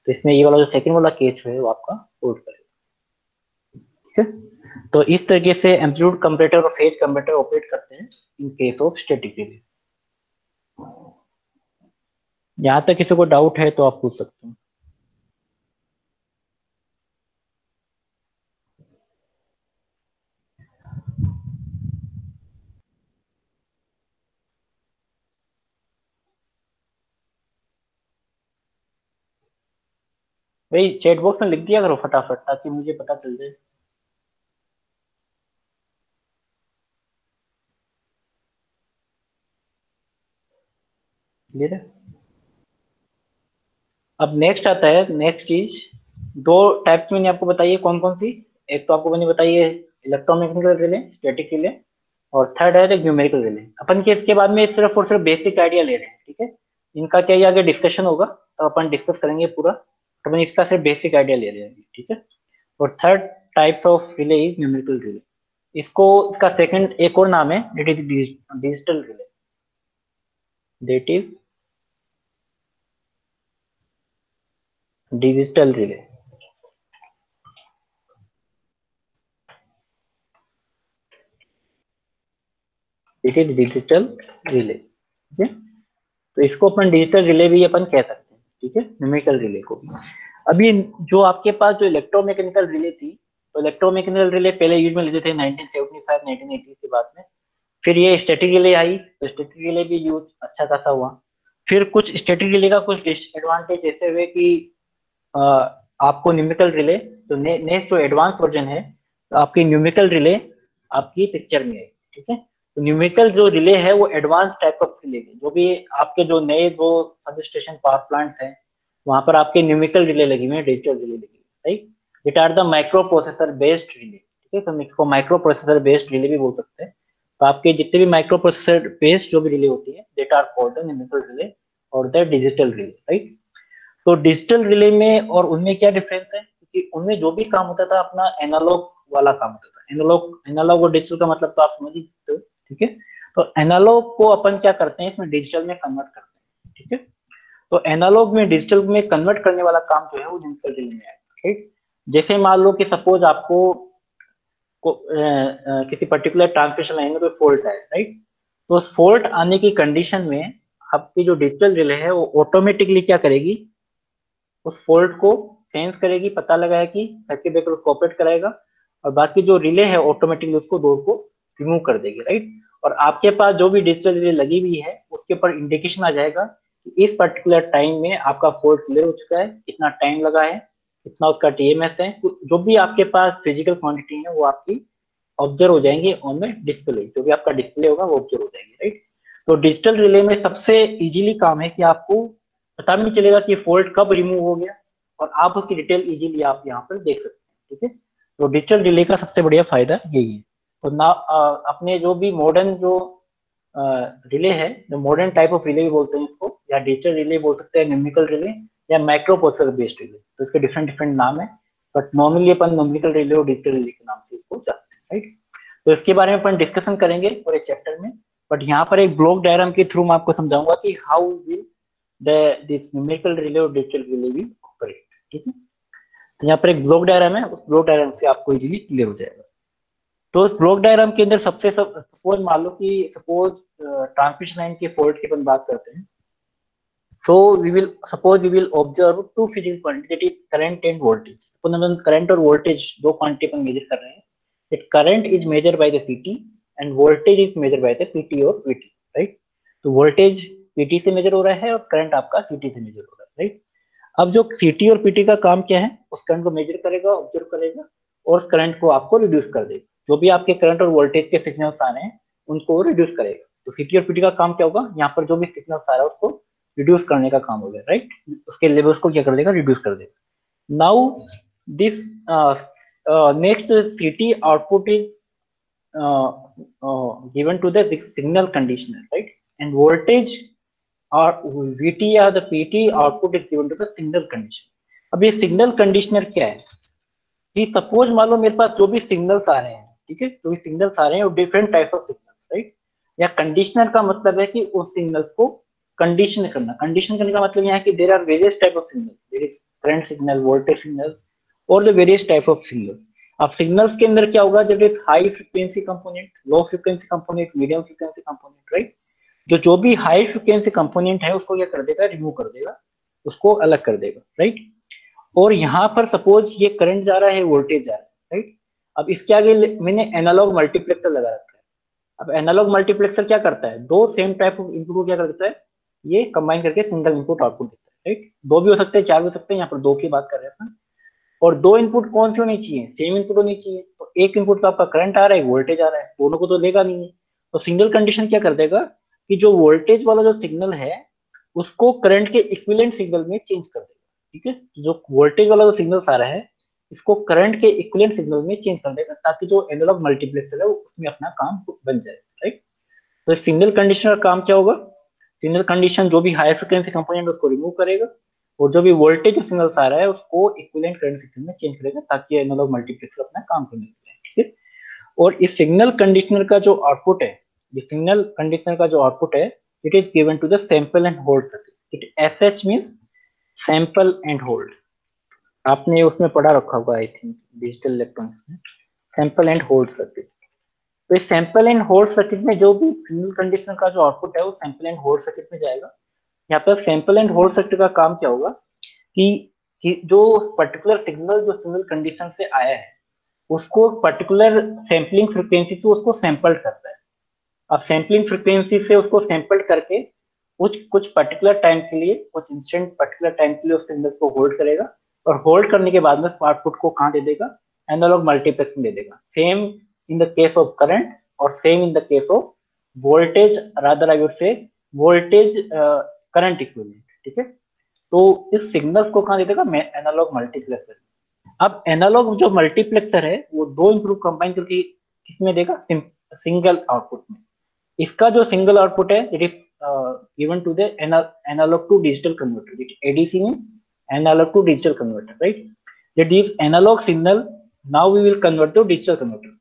तो इसमें ये वाला जो सेकंड वाला केस है, वो आपका होल्ड करेगा, ठीक है? तो इस तरीके से एम्पलीट्यूड कंपरेटर और फ़ेज़ कंपरेटर ऑपरेट करते हैं in case of static relay यहाँ तक किसी को डाउट है तो आप पूछ सकते हैं। भाई चैट बॉक्स में लिख दिया करो फटाफट ताकि मुझे पता चल जाए। अब नेक्स्ट आता है नेक्स्ट चीज़। दो टाइप्स मैंने आपको बताइए कौन कौन सी। एक तो आपको मैंने बताइए इलेक्ट्रोमैकेनिकल रिले स्टैटिक रिले और थर्ड है न्यूमेरिकल रिले अपन के इसके बाद में सिर्फ़ और सिर्फ़ बेसिक आइडिया ले रहे हैं, ठीक है? इनका क्या आगे डिस्कशन होगा तो अपन डिस्कस करेंगे पूरा। मैंने इसका सिर्फ़ बेसिक आइडिया ले हैं, ठीक है? और third types of relay is numerical relay इसको, इसका सेकंड एक और नाम है it is digital relay that relay. It is digital relay ठीक है तो इसको अपन डिजिटल रिले भी अपन कह सकते हैं। ठीक है? न्यूमेरिकल रिले को भी। अभी जो आपके पास जो इलेक्ट्रोमैकेनिकल रिले थी तो इलेक्ट्रोमैकेनिकल रिले पहले यूज़ में लेते थे 1975 1980 के बाद में। फिर ये स्टैटिक रिले आई तो स्टैटिक रिले भी यूज़ अच्छा खासा हुआ। फिर कुछ स्टैटिक रिले का कुछ डिसएडवांटेज ऐसे हुए कि आ, आपको न्यूमेरिकल रिले तो नेक्स्ट जो एडवांस वर्जन है तो आपकी न्यूमेरिकल रिले आपकी पिक्चर में आई ठीक है? न्यूमेरिकल जो रिले है, वो एडवांस टाइप ऑफ़ रिले है। जो भी आपके जो नए जो सब स्टेशन पावर प्लांट है, वहाँ पर आपके न्यूमेरिकल रिले लगी हुई है डिजिटल रिले लगी हुई right it are the microprocessor based relay ठीक है? तो इसको माइक्रो प्रोसेसर बेस्ड रिले भी बोल सकते हैं। तो आपके जितने भी माइक्रो प्रोसेसर बेस्ड जो भी रिले होती है that are called the numerical relay और द डिजिटल रिले राइट तो डिजिटल रिले में और उनमें क्या डिफरेंस है? क्योंकि उनमें जो भी काम होता था, अपना एनालॉग वाला काम होता था। एनालॉग एनालॉग और डिजिटल का मतलब तो आप समझ सकते हो ठीक है? तो एनालॉग को अपन क्या करते हैं इसमें डिजिटल में कन्वर्ट करते हैं ठीक है? तो एनालॉग में डिजिटल में कन्वर्ट करने वाला काम जो है वो डिजिटल रिले में आएगा राइट जैसे मान लो कि सपोज़ आपको को आ, किसी पर्टिकुलर ट्रांसमिशन लाइन में कोई फॉल्ट है राइट तो उस फॉल्ट आने की कंडीशन में आपकी जो डिजिटल रिले है वो ऑटोमेटिकली क्या करेगी? उस फॉल्ट को सेंस करेगी पता लगाया कि सर्किट ब्रेकर उसको ऑपरेट कराएगा और बाकी जो रिले है ऑटोमेटिकली उसको दो को रिमूव कर देगी राइट और आपके पास जो भी डिजिटल रिले लगी हुई है, उसके ऊपर इंडिकेशन आ जाएगा कि इस पर्टिकुलर टाइम में आपका फॉल्ट क्लियर हो चुका है, कितना टाइम लगा है, कितना उसका टीएमएस है जो भी आपके पास फ़िज़िकल क्वांटिटी है, वो आपकी ऑब्ज़र्व हो जाएँगे ऑन में डिस्प्ले जो भी आपका डिस्प्ले होगा, वो ऑब्ज़र्व हो जाएँगे राइट तो डिजिटल रिले में सबसे इजीली काम है कि आपको पता भी नहीं चलेगा कि फोल्ड कब रिमूव हो गया और आप उसकी डिटेल इजीली आप यहाँ पर देख सकते हैं, ठीक है? तो डिजिटल रिले का सबसे बढ़िया फ़ायदा यही है। तो ना अपने जो भी मॉडर्न जो रिले है, जो मॉडर्न टाइप ऑफ़ रिले भी बोलते हैं इसको, या डिजिटल रिले बोल सकते हैं न्यूमिकल रिले या माइक्रो प्रोसेसर बेस्ड रिले तो इसके डिफरेंट डिफरेंट नाम है बट नॉर्मली अपन नॉमिकल रिले और डिजिटल रिले के नाम से इसको जानते हैं राइट तो इसके बारे में अपन डिस्कशन करेंगे पूरे चैप्टर में बट यहाँ पर एक ब्लॉक डायग्राम के थ्रू मैं आपको समझाऊँगा कि how will this numerical relay और डिजिटल रिले विल ऑपरेट ठीक है? तो यहाँ पर एक ब्लॉक डायग्राम है, उस ब्लॉक डायग्राम से आपको इजीली क्लियर हो जाएगा। तो उस ब्लॉक डायग्राम के अंदर सबसे सपोज़ मान लो कि सपोज़ ट्रांसमिशन लाइन के फॉल्ट की बात करते हैं। So we will suppose we will observe two physical quantity current and voltage upon current और वोल्टेज दो क्वांटिटी अपन मेजर कर रहे हैं। It current is measure by the CT and voltage is measure by the PT और VT right तो voltage PT से measure हो रहा है और करंट आपका सीटी से मेजर हो रहा है राइट अब जो सीटी और पीटी का काम क्या है? उस करंट को मेजर करेगा ऑब्ज़र्व करेगा और करंट को आपको रिड्यूस कर देगा। जो भी आपके करंट और वोल्टेज के सिग्नल्स आ रहे हैं, उनको रिड्यूस करेगा। तो सीटी और पीटी का काम क्या होगा? यहाँ पर जो भी सिग्नल्स आ रहा है, उसको रिड्यूस करने का काम हो गया राइट उसके लेवल्स को क्या कर देगा? रिड्यूस कर देगा। Now this next CT output is given to the signal conditioner, right? And voltage or vt or the pt output is given to conditioner. अब ये सिग्नल कंडीशनर क्या है? कि सपोज़ मान लो मेरे पास जो भी सिग्नल्स आ रहे हैं ठीक है? जो भी सिग्नल्स आ रहे हैं different types of signal right या कंडीशनर का मतलब है कि उस सिग्नल्स को कंडीशन करना। कंडीशन करने का मतलब यह कि there are various type of signal there is current signal voltage signal और the various type of signal अब सिग्नल्स के अंदर क्या होगा? जब एक high frequency component low frequency component medium frequency component right जो जो भी हाई फ्रिक्वेंसी कंपोनेंट है, उसको क्या कर देगा? रिमूव कर देगा। उसको अलग कर देगा राइट और यहाँ पर सपोज़ ये करंट जा रहा है वोल्टेज जा रहा है राइट अब इसके आगे मैंने एनालॉग मल्टीप्लेक्सर लगा रखा है। अब एनालॉग मल्टीप्लेक्सर क्या करता है? दो सेम टाइप ऑफ़ इनपुट को क्या करता है? ये कंबाइन करके सिंगल इनपुट आउटपुट देता है राइट दो भी हो सकते हैं, चार भी हो सकते हैं, यहाँ पर दो की बात कर रहे हैं और दो इनपुट कौन से होनी चाहिए? सेम इनपुट होनी चाहिए। तो एक इनपुट तो आपका करंट आ रहा है वोल्टेज आ रहा है, दोनों को तो लेगा नहीं। है तो सिंगल कंडीशन क्या कर देगा कि जो वोल्टेज वाला जो सिग्नल है, उसको करंट के इक्विलेंट सिग्नल में चेंज कर देगा, ठीक है? जो वोल्टेज वाला जो सिग्नल आ रहा है इसको करंट के इक्विलेंट सिग्नल में चेंज कर देगा, ताकि जो एनालॉग मल्टीप्लेक्सर है उसमें अपना काम बन जाए राइट तो सिंगल कंडीशन का काम क्या होगा? सिग्नल कंडीशन जो भी हाई फ्रिक्वेंसी कंपोनेंट उसको रिमूव करेगा, और जो भी वोल्टेज सिग्नल आ रहा है, उसको इक्विलेंट करंट सिग्नल में चेंज करेगा, ताकि एनालॉग मल्टीप्लेक्सर अपना काम करने लगे ठीक है? और इस सिग्नल कंडीशनर का जो आउटपुट है ये सिग्नल कंडीशनर का जो आउटपुट है it is given to the sample and hold circuit it S H means sample and hold आपने उसमें पढ़ा रखा होगा आई थिंक डिजिटल इलेक्ट्रॉनिक्स में सैंपल एंड होल्ड सर्किट तो इस सैंपल एंड होल्ड सर्किट में जो भी सिग्नल कंडीशन का जो आउटपुट है वो सैंपल एंड होल्ड सर्किट में जाएगा। यहाँ पर सैंपल एंड होल्ड सर्किट का काम क्या होगा कि, कि जो पर्टिकुलर सिग्नल जो सिग्नल कंडीशन से आया है उसको पर्टिकुलर सैंपलिंग फ्रिक्वेंसी से उसको सैंपल करता है। अब सैंपलिंग फ्रिक्वेंसी से उसको सैंपल करके कुछ कुछ पर्टिकुलर टाइम के लिए कुछ इंस्टेंट पर्टिकुलर टाइम के लिए उस सिग्नल को होल्ड करेगा। और होल्ड करने के बाद में आउटपुट को कहाँ दे देगा? एनालॉग मल्टीप्लेक्स दे देगा। Same the case of current or same in the case of voltage rather I would say voltage uh, current equivalent ठीक है? तो इस सिग्नल्स को कहाँ दे देगा? एनालॉग मल्टीप्लेक्सर अब एनालॉग जो मल्टीप्लेक्सर है वो दो इंप्रूव कंबाइन करके किसमें देगा? सिंगल आउटपुट में। इसका जो सिंगल आउटपुट है it is given to the analog to digital converter ADC means analog to digital converter right that is analog signal, now we will convert to digital converter.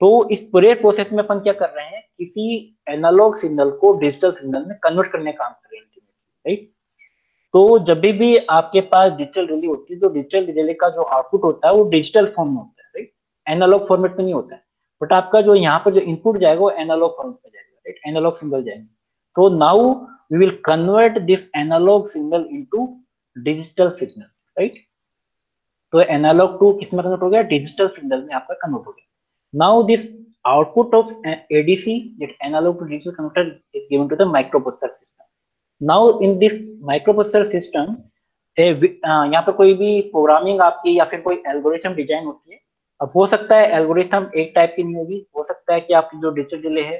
तो इस पूरे process में अपन क्या कर रहे हैं? किसी एनालॉग सिग्नल को डिजिटल सिग्नल में कन्वर्ट करने का काम कर रहे हैं राइट तो जब भी आपके पास डिजिटल रिले होती है तो डिजिटल रिले का जो आउटपुट होता है, वो डिजिटल फॉर्म में होता है राइट एनालॉग फॉर्मेट में नहीं होता है। बट आपका जो यहाँ पर जो इनपुट जाएगा, वो एनालॉग फॉर्मेट में जाएगा राइट एनालॉग सिग्नल जाएँगे। तो now we will convert this analog signal into digital signal right तो एनालॉग टू किसमें कन्वर्ट हो गया? डिजिटल सिग्नल में आपका कन्वर्ट हो गया। Now this output of ADC, analog to digital converter is given to the microprocessor system. Now in this microprocessor system, यहाँ पर कोई भी प्रोग्रामिंग आपकी या फिर कोई एल्गोरिथम डिज़ाइन होती है अब हो सकता है एल्गोरिथम एक टाइप की नहीं होगी। हो सकता है कि आपकी जो डिजिटल डिले है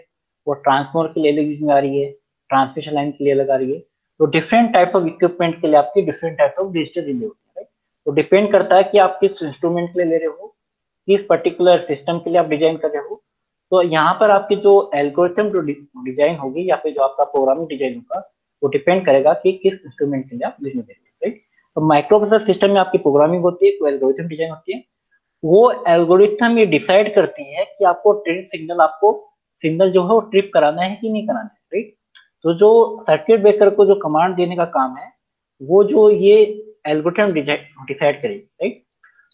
वो ट्रांसफॉर्मर के लिए आ रही है ट्रांसमिशन लाइन के लिए अलग आ रही है। तो डिफरेंट टाइप्स ऑफ़ इक्विपमेंट के लिए आपकी different types of digital delay होती है तो डिपेंड करता है कि आप किस इंस्ट्रूमेंट के लिए ले रहे हो, किस पर्टिकुलर सिस्टम के लिए आप डिज़ाइन कर रहे हो। तो यहाँ पर आपकी जो एल्गोरिथम जो डिज़ाइन होगी या फिर जो आपका प्रोग्रामिंग डिज़ाइन होगा, वो डिपेंड करेगा कि किस इंस्ट्रूमेंट के लिए आप डिज़ाइन देंगे राइट तो माइक्रोप्रोसेसर सिस्टम में आपकी प्रोग्रामिंग होती है कोई एल्गोरिथम डिज़ाइन होती है। वो एल्गोरिथम ये डिसाइड करती है कि आपको ट्रिप सिग्नल आपको सिग्नल जो है वो ट्रिप कराना है कि नहीं कराना है। राइट तो जो सर्किट ब्रेकर को जो कमांड देने का काम है, वो जो ये एल्गोरिथम डिसाइड करेगी राइट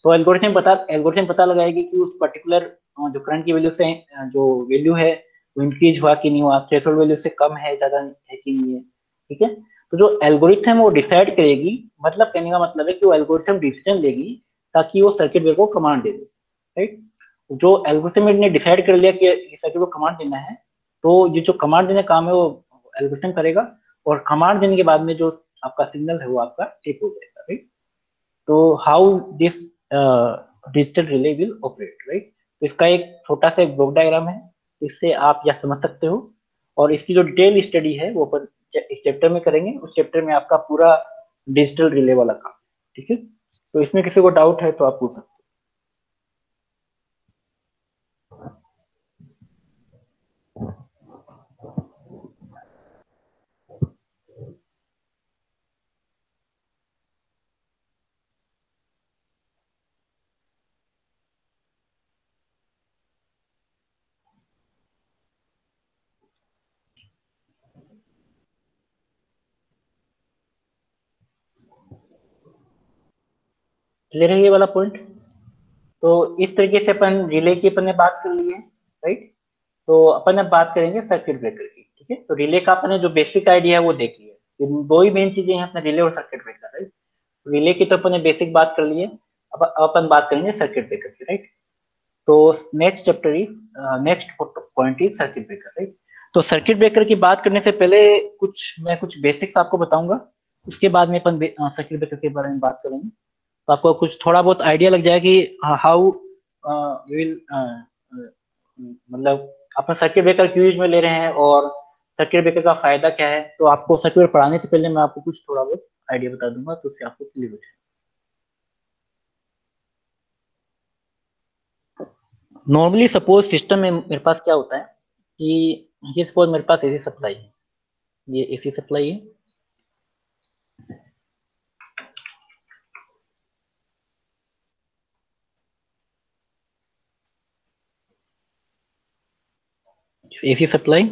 तो एल्गोरिथम पता एल्गोरिथम पता लगाएगी कि उस पर्टिकुलर जो करंट की वैल्यू से जो वैल्यू है, वो इंक्रीज हुआ कि नहीं हुआ थ्रेशोल्ड वैल्यू से कम है, ज़्यादा है कि नहीं है, ठीक है? तो जो एल्गोरिथम वो डिसाइड करेगी मतलब कहने का मतलब है कि वो एल्गोरिथम डिसीज़न लेगी, ताकि वो सर्किट ब्रेकर को कमांड दे दे राइट जो एल्गोरिथम ने डिसाइड कर लिया कि सर्किट को कमांड देना है तो ये जो कमांड देने काम है, वो एल्गोरिथम करेगा और कमांड देने के बाद में जो आपका सिग्नल है वो आपका ठीक हो जाएगा राइट तो how this digital relay will operate right तो इसका एक छोटा सा एक ब्लॉक डायग्राम है, इससे आप यह समझ सकते हो। और इसकी जो डिटेल स्टडी है, वो अपन एक चैप्टर में करेंगे। उस चैप्टर में आपका पूरा डिजिटल रिले वाला काम ठीक है? तो इसमें किसी को डाउट है तो आप पूछ सकते क्लियर है ये वाला पॉइंट तो इस तरीके से अपन रिले की अपन ने बात कर ली है राइट तो अपन अब बात करेंगे सर्किट ब्रेकर की, ठीक है? तो रिले का अपन जो बेसिक आइडिया है वो देख लिया दो ही मेन चीज़ें हैं अपने रिले और सर्किट ब्रेकर राइट रिले की तो अपन ने बेसिक बात कर ली है। अब अपन बात करेंगे सर्किट ब्रेकर की राइट तो next chapter is next point is circuit breaker right तो सर्किट ब्रेकर की बात करने से पहले कुछ, मैं कुछ बेसिक्स आपको बताऊँगा। उसके बाद में अपन सर्किट ब्रेकर के बारे में बात करेंगे। तो आपको कुछ थोड़ा बहुत आइडिया लग जाए कि हाउ विल मतलब अपना सर्किट ब्रेकर क्यों यूज़ में ले रहे हैं और सर्किट ब्रेकर का फ़ायदा क्या है? तो आपको सर्किट पढ़ाने से पहले मैं आपको कुछ थोड़ा बहुत आइडिया बता दूँगा तो उससे आपको क्लियर हो जाए नॉर्मली सपोज़ सिस्टम में मेरे पास क्या होता है कि, ये सपोज़ मेरे पास एसी सप्लाई है। ये एसी सप्लाई है। एसी सप्लाई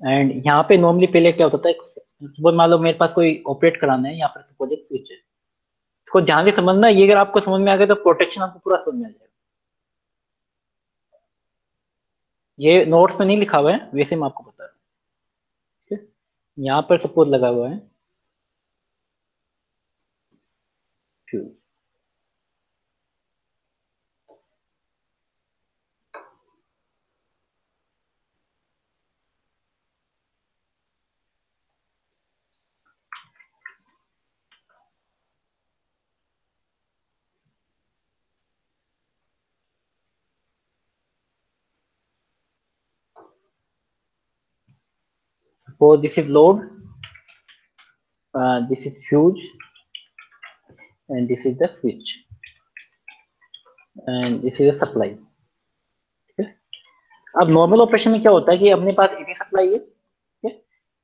एंड यहाँ पे नॉर्मली पहले क्या होता था सपोज़ मान लो मेरे पास कोई ऑपरेट कराना है यहाँ पर सपोज़ एक स्विच है इसको ध्यान से समझना, ये अगर आपको समझ में आ गया तो प्रोटेक्शन आपको पूरा समझ में आ जाएगा। ये नोट्स में नहीं लिखा हुआ है, वैसे मैं आपको बता रहा है। यहाँ पर सपोज़ लगा हुआ है। So this is load, uh, this is fuse, and this is the switch, and this is supply. अब नॉर्मल ऑपरेशन में क्या होता है कि अपने पास एसी सप्लाई है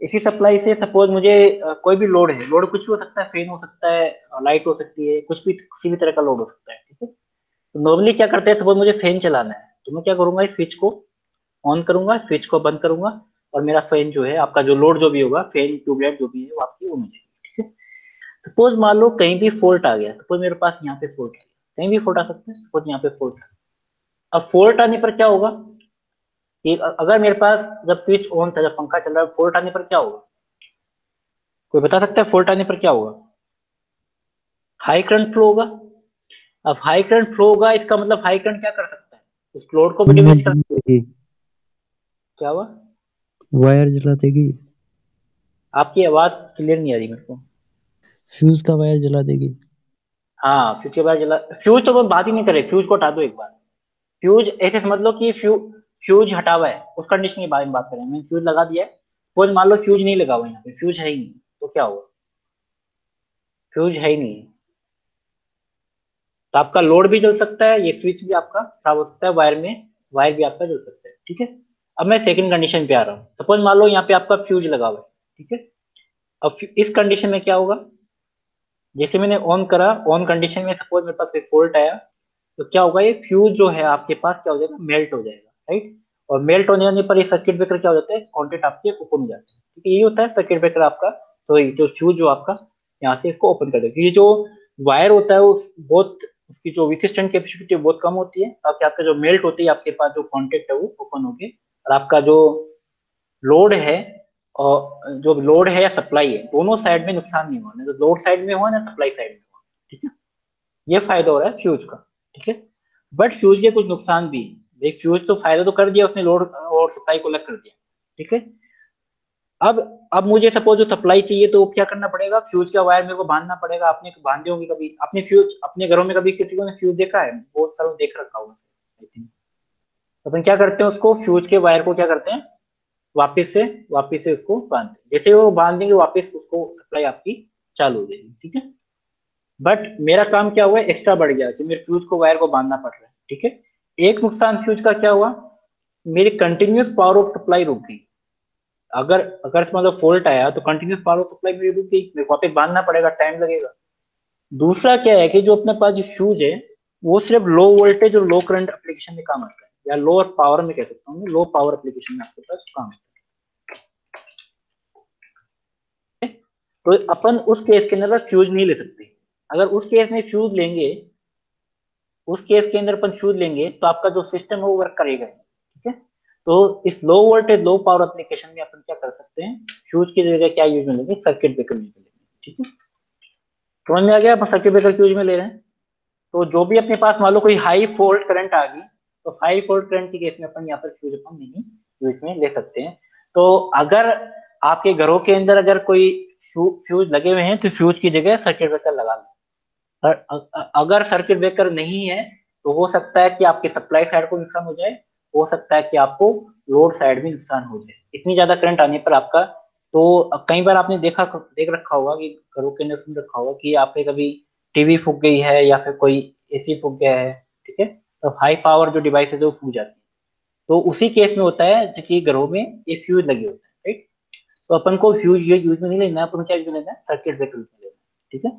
एसी सप्लाई से सपोज़ मुझे कोई भी लोड है लोड कुछ भी हो सकता है फ़ैन हो सकता है लाइट हो सकती है कुछ भी किसी भी तरह का लोड हो सकता है ठीक है? तो नॉर्मली क्या करते हैं सपोज़ मुझे फ़ैन चलाना है तो मैं क्या करूँगा इस स्विच को ऑन करूँगा स्विच को बंद करूँगा और मेरा फ़ैन जो है आपका जो लोड जो भी होगा फ़ैन ट्यूबलाइट जो भी है वो आपकी हो जाएगी ठीक है? सपोज़ मान लो कहीं भी फोल्ट आ गया सपोज़ मेरे पास यहाँ पे फोल्ट आ गया कहीं भी फोल्ट आ सकता है सपोज़ यहाँ पे फोल्ट अब फोल्ट आने पर क्या होगा? कि अगर मेरे पास जब स्विच ऑन था जब पंखा चल रहा है फोल्ट आने पर क्या होगा? कोई बता सकता है फोल्ट आने पर क्या होगा? हाई करंट फ्लो होगा। अब हाई करंट फ्लो होगा इसका मतलब हाई करंट क्या कर सकता है? उस लोड को भी डिमेज कर क्या हुआ? वायर जला देगी आपकी आवाज़ क्लियर नहीं आ रही मेरे को। फ्यूज का वायर जला देगी हाँ फ्यूज का वायर जला फ्यूज तो बात ही नहीं करे फ्यूज को हटा दो एक बार। फ्यूज ऐसे समझ लो कि फ्यू फ्यूज हटा हुआ है उस कंडीशन के बारे में बात करें मैंने फ्यूज लगा दिया है सपोज़ मान लो फ्यूज नहीं लगा हुआ यहाँ पे फ्यूज है ही नहीं तो क्या होगा फ्यूज है ही नहीं। तो आपका लोड भी जल सकता है ये स्विच भी आपका खराब हो सकता है वायर में वायर भी आपका जल सकता है ठीक है? अब मैं सेकंड कंडीशन पे आ रहा हूँ। सपोज़ मान लो यहाँ पे आपका फ्यूज लगा हुआ है, ठीक है? अब इस कंडीशन में क्या होगा? जैसे मैंने ऑन करा ऑन कंडीशन में सपोज़ मेरे पास एक फोल्ट आया तो क्या होगा? ये फ्यूज जो है आपके पास क्या हो जाएगा? मेल्ट हो जाएगा राइट और मेल्ट होने जाने पर ये सर्किट ब्रेकर क्या हो जाता है? कॉन्टेक्ट आपके ओपन हो जाते हैं, ठीक है? यही होता है सर्किट ब्रेकर आपका तो जो फ्यूज जो आपका, यहाँ से इसको ओपन कर देगा। ये जो वायर होता है वो बहुत, उसकी जो विथिस्टेंट कैपेसिटी बहुत कम होती है, ताकि आपका जो मेल्ट होती है, आपके पास जो कॉन्टेक्ट है, वो ओपन हो गए। और आपका जो लोड है और जो लोड है या सप्लाई है, दोनों साइड में नुकसान नहीं हुआ। तो लोड साइड में हुआ, ना सप्लाई साइड में हुआ, ठीक है? ये फ़ायदा हो रहा है फ्यूज का, ठीक है? बट फ्यूज के कुछ नुकसान भी है। फ्यूज तो फ़ायदा तो कर दिया, उसने लोड और सप्लाई को अलग कर दिया, ठीक है? अब अब मुझे सपोज़ जो सप्लाई चाहिए तो क्या करना पड़ेगा? फ्यूज का वायर मेरे को बांधना पड़ेगा। आपने बांधे होंगे कभी अपने फ्यूज अपने घरों में कभी किसी को ने फ्यूज देखा है? बहुत सारों देख रखा होगा। आई थिंक अपन क्या करते हैं उसको फ्यूज के वायर को क्या करते हैं? वापिस से वापिस से उसको बांधते हैं। जैसे वो बाँध देंगे, वापिस उसको सप्लाई आपकी चालू हो जाएगी, ठीक है? बट मेरा काम क्या हुआ? एक्स्ट्रा बढ़ गया, कि मेरे फ्यूज को वायर को बांधना पड़ रहा है, ठीक है? एक नुकसान फ्यूज का क्या हुआ? मेरी कंटिन्यूस पावर ऑफ़ सप्लाई रुक गई। अगर अगर मतलब फॉल्ट आया तो कंटिन्यूस पावर ऑफ़ सप्लाई मेरी रुक गई, मेरे को वापस बांधना पड़ेगा टाइम लगेगा। दूसरा क्या है कि जो अपने पास जो फ्यूज है, वो सिर्फ़ लो वोल्टेज और लो करंट एप्लीकेशन में काम आता है। या लोअर पावर में कह सकता हूँ लो पावर एप्लीकेशन में आपके पास काम तो अपन उस केस के अंदर फ्यूज नहीं ले सकते। अगर उस केस में फ्यूज लेंगे, उस केस के अंदर अपन फ्यूज लेंगे तो आपका जो सिस्टम है वो वर्क करेगा ठीक है? तो इस low voltage low power application में अपन क्या कर सकते हैं? फ्यूज की जगह क्या यूज़ में लेंगे सर्किट ब्रेकर यूज़ में लेंगे ठीक है? समझ में आ गया? सर्किट ब्रेकर यूज़ में ले रहे हैं? तो जो भी अपने पास मान लो कोई हाई फोल्ट करंट आ गई तो हाई फोल्ट करंट के केस में अपन यहाँ पर फ्यूज अपन नहीं यूज़ में ले सकते हैं। तो अगर आपके घरों के अंदर अगर कोई फ्यूज लगे हुए हैं तो फ्यूज की जगह सर्किट ब्रेकर लगा लें। अगर सर्किट ब्रेकर नहीं है तो हो सकता है कि आपके सप्लाई साइड को नुकसान हो जाए, हो सकता है कि आपको लोड साइड भी नुकसान हो जाए। इतनी ज़्यादा करंट आने पर आपका तो कई बार आपने देखा, देख रखा होगा कि घरों के अंदर सुन रखा होगा कि आपके कभी टीवी फूक गई है या फिर कोई एसी फूक गया है, ठीक है? तो हाई पावर जो डिवाइस है वो फूक जाती है। तो उसी केस में होता है कि घरों में ये फ्यूज लगे होते हैं राइट तो अपन को फ्यूज ये यूज़ में नहीं लेना अपन क्या यूज़ लेना है? सर्किट ब्रेकर में लेना ठीक है?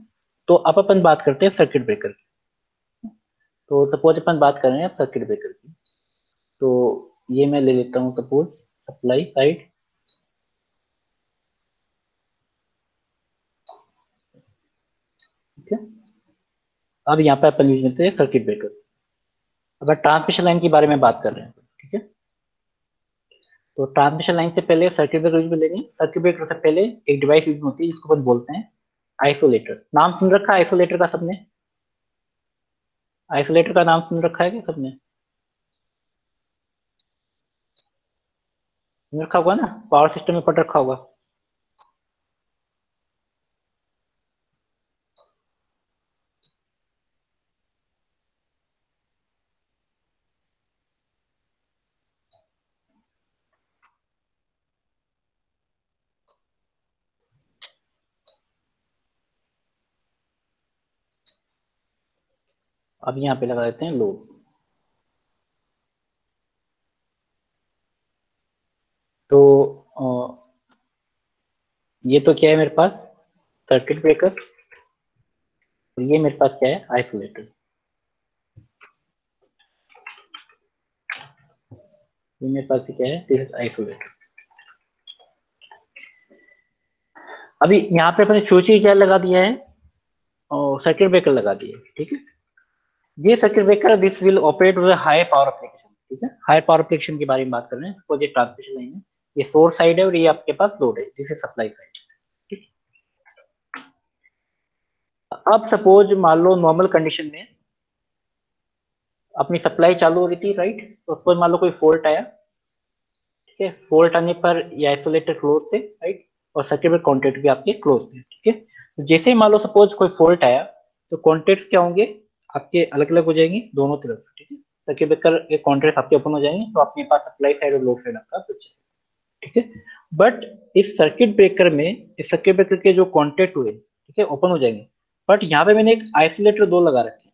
तो अब अपन बात करते हैं सर्किट ब्रेकर की। तो सपोज़ अपन बात कर रहे हैं सर्किट ब्रेकर की। तो ये मैं ले लेता हूँ सपोज़ सप्लाई साइड ठीक है? अब यहाँ पे अपन यूज़ मिलते हैं सर्किट ब्रेकर अगर ट्रांसमिशन लाइन के बारे में बात कर रहे हैं, ठीक है? तो ट्रांसमिशन लाइन से पहले सर्किट ब्रेकर यूज़ लेंगे सर्किट ब्रेकर से पहले एक डिवाइस यूज़ होती है, जिसको अपन बोलते हैं आइसोलेटर नाम सुन रखा है आइसोलेटर का सबने? आइसोलेटर का नाम सुन रखा है क्या सबने? सुन रखा होगा ना? पावर सिस्टम में पट रखा होगा। अब यहाँ पे लगा देते हैं लोड तो ये तो क्या है मेरे पास? सर्किट ब्रेकर और ये मेरे पास क्या है? आइसोलेटर ये मेरे पास क्या है? दिस इज़ आइसोलेटर अभी यहाँ पे अपने सोचिए क्या लगा दिया है? और सर्किट ब्रेकर लगा दिया है, ठीक है? ये circuit breaker this will operate with high power application ठीक है? हाई पावर एप्लीकेशन के बारे में बात कर रहे हैं। सपोज़ ये ट्रांसमिशन लाइन है, ये सोर्स साइड है और ये आपके पास लोड है जिसे सप्लाई साइड अब सपोज़ मान लो नॉर्मल कंडीशन में अपनी सप्लाई चालू हो रही थी राइट तो सपोज़ मान लो कोई फॉल्ट आया, ठीक है? फॉल्ट आने पर ये आइसोलेटर क्लोज थे राइट और सर्किट में कॉन्टेक्ट भी आपके क्लोज थे, ठीक है? जैसे ही मान लो सपोज़ कोई फॉल्ट आया तो कॉन्टेक्ट क्या होंगे? आपके अलग अलग हो जाएँगे दोनों तरफ़ ठीक है? सर्किट ब्रेकर के आपके ओपन हो जाएँगे तो अपने पास सप्लाई साइड और लोड साइड आपका बच ठीक है? बट इस सर्किट ब्रेकर में, इस सर्किट ब्रेकर के जो कॉन्टेक्ट हुए, ठीक है ओपन हो जाएँगे। बट यहाँ पे मैंने एक आइसोलेटर दो लगा रखे हैं।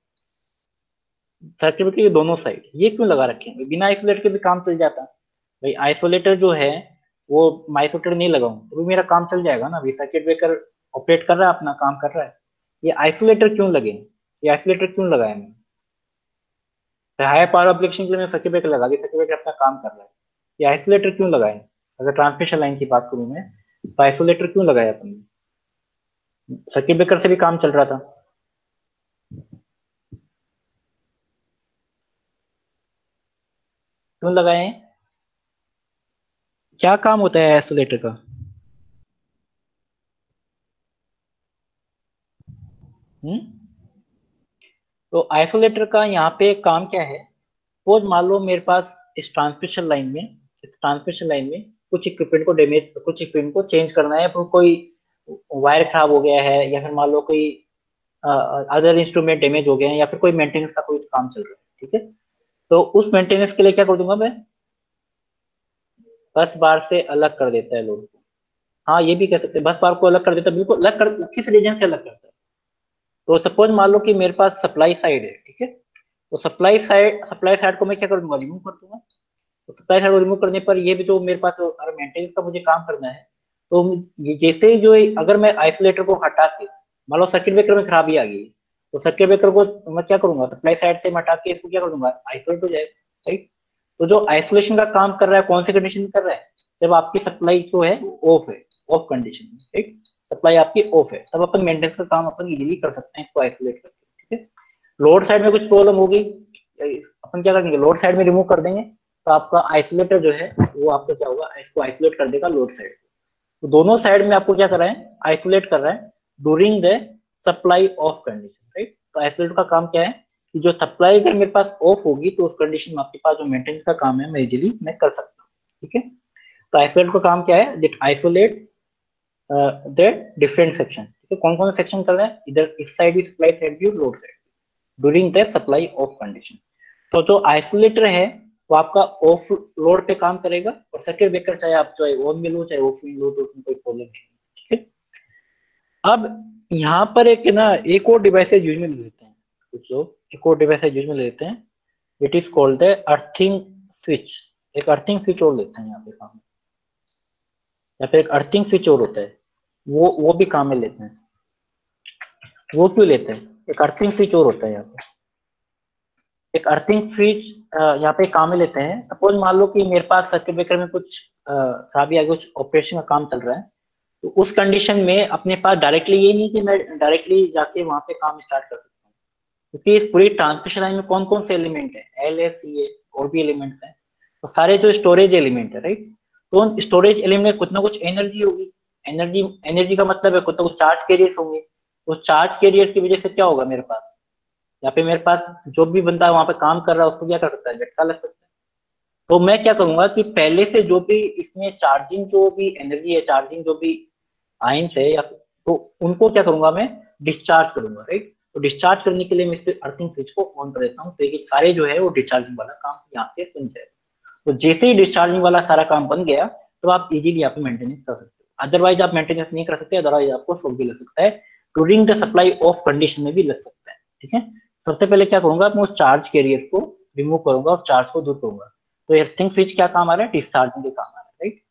सर्किट ब्रेकर के दोनों साइड ये क्यों लगा रखे हैं? बिना आइसोलेटर के भी काम चल जाता। भाई आइसोलेटर जो है, वो आइसोलेटर नहीं लगाऊँ तो भी मेरा काम चल जाएगा ना। अभी सर्किट ब्रेकर ऑपरेट कर रहा है, अपना काम कर रहा है। ये आइसोलेटर क्यों लगे? ये आइसोलेटर क्यों लगाया मैंने हाई पावर एप्लीकेशन के लिए मैं सर्किट ब्रेकर लगा दी सर्किट ब्रेकर अपना काम कर रहा है। ये आइसोलेटर क्यों लगाए अगर ट्रांसमिशन लाइन की बात करूँ मैं तो आइसोलेटर क्यों लगाया अपन सर्किट ब्रेकर से भी काम चल रहा था। क्यों लगाए क्या काम होता है आइसोलेटर का? हम्म? तो आइसोलेटर का यहाँ पे काम क्या है? सपोज़ मान लो मेरे पास इस ट्रांसमिशन लाइन में, इस ट्रांसमिशन लाइन में कुछ इक्विपमेंट को डेमेज कुछ इक्विपमेंट को चेंज करना है कोई वायर खराब हो गया है, या फिर मान लो कोई अदर इंस्ट्रूमेंट डैमेज हो गए हैं, या फिर कोई मेंटेनेंस का कोई काम चल रहा है, ठीक है? तो उस मेंटेनेंस के लिए क्या कर दूँगा मैं? बस बार से अलग कर देता है लोड को। हाँ ये भी कह सकते हैं, बस बार को अलग कर देता है, बिल्कुल अलग कर, किस रीजन से अलग करता है? तो सपोज़ मान लो कि मेरे पास सप्लाई साइड है, ठीक है? तो सप्लाई साइड सप्लाई साइड को मैं क्या कर दूँगा रिमूव कर दूँगा। तो सप्लाई साइड को रिमूव करने पर ये भी जो मेरे पास अगर मेंटेनेंस का मुझे काम करना है तो जैसे जो अगर मैं आइसोलेटर को हटा के, मान लो सर्किट ब्रेकर में खराबी आ गई तो सर्किट ब्रेकर को मैं क्या करूँगा? सप्लाई साइड से हटा के इसको क्या कर दूँगा आइसोलेट हो जाएगा राइट तो जो आइसोलेशन का काम कर रहा है, कौन सी कंडीशन कर रहा है? जब आपकी सप्लाई जो है ऑफ़ है ऑफ़ कंडीशन में ठीक सप्लाई आपकी ऑफ़ है। तब अपन मेंटेनेंस का काम अपन इजीली कर सकते हैं इसको आइसोलेट करके, ठीक है? लोड साइड में कुछ प्रॉब्लम होगी अपन क्या करेंगे लोड साइड में रिमूव कर देंगे तो आपका आइसोलेटर जो है, वो आपका क्या होगा, इसको आइसोलेट कर देगा लोड साइड तो दोनों साइड में आपको क्या कर रहा है आइसोलेट कर रहा है during the supply off condition right तो आइसोलेट का काम क्या है, कि जो सप्लाई अगर मेरे पास ऑफ़ होगी तो उस कंडीशन में आपके पास जो मेंटेनेंस का काम है, मैं इजीली मैं कर सकता हूँ, ठीक है? तो आइसोलेट का काम क्या है आइसोलेट द डिफरेंट सेक्शन है कौन कौन से सेक्शन कर रहे हैं? इधर इस साइड भी सप्लाई साइड भी load side during the supply off condition तो जो आइसोलेटर है, वो आपका ऑफ़ लोड पे काम करेगा और सर्किट ब्रेकर चाहे आप, चाहे ऑन में लो, चाहे ऑफ़ में लो तो उसमें कोई प्रॉब्लम नहीं ठीक है? अब यहाँ पर एक ना, एक और डिवाइस है यूज़ में लेते हैं। कुछ लोग एक और डिवाइस है यूज़ में लेते हैं। It is called the earthing switch एक अर्थिंग स्विच और लेते हैं यहाँ पे काम। या फिर एक अर्थिंग और होता है, वो वो भी काम में लेते हैं। वो क्यों लेते हैं? एक अर्थिंग और होता है यहाँ पे। एक अर्थिंग स्विच यहाँ पे काम में लेते हैं। सपोज़ मान लो कि मेरे पास सर्किट ब्रेकर में कुछ खराबी आ गई कुछ ऑपरेशन का काम चल रहा है तो उस कंडीशन में अपने पास डायरेक्टली ये नहीं कि मैं डायरेक्टली जाके वहाँ पे काम स्टार्ट कर सकता हूँ। क्योंकि इस पूरी ट्रांसमिशन लाइन में कौन कौन से एलिमेंट है? एल एस सी ए और भी एलिमेंट्स हैं। तो सारे जो स्टोरेज एलिमेंट है राइट तो स्टोरेज एलिमेंट में कुछ ना कुछ एनर्जी होगी। एनर्जी एनर्जी का मतलब है कुछ ना कुछ चार्ज कैरियर्स होंगे। उस चार्ज कैरियर्स की वजह से क्या होगा मेरे पास? या फिर मेरे पास जो भी बंदा वहाँ पे काम कर रहा है, उसको क्या कर सकता है? झटका लग सकता है। तो मैं क्या करूँगा कि पहले से जो भी इसमें चार्जिंग जो भी एनर्जी है चार्जिंग जो भी आइंस है या तो उनको क्या करूँगा मैं? डिस्चार्ज करूँगा राइट तो डिस्चार्ज करने के लिए मैं इस अर्थिंग स्विच को ऑन कर देता हूँ तो ये सारे जो है वो डिस्चार्जिंग वाला काम यहाँ से बन जाएगा तो जैसे ही डिस्चार्जिंग वाला सारा काम बन गया तो आप इजीली यहाँ पे मेंटेनेंस कर सकते हो। अदरवाइज़ आप मेंटेनेंस नहीं कर सकते अदरवाइज़ आपको शॉक भी लग सकता है। During the supply off condition में भी लग सकता है, ठीक है? सबसे पहले क्या करूँगा मैं चार्ज कैरियर को रिमूव करूँगा और चार्ज को दूर करूँगा। तो अर्थिंग स्विच क्या काम आ रहा है? डिस्चार्जिंग के काम आ रहा है राइट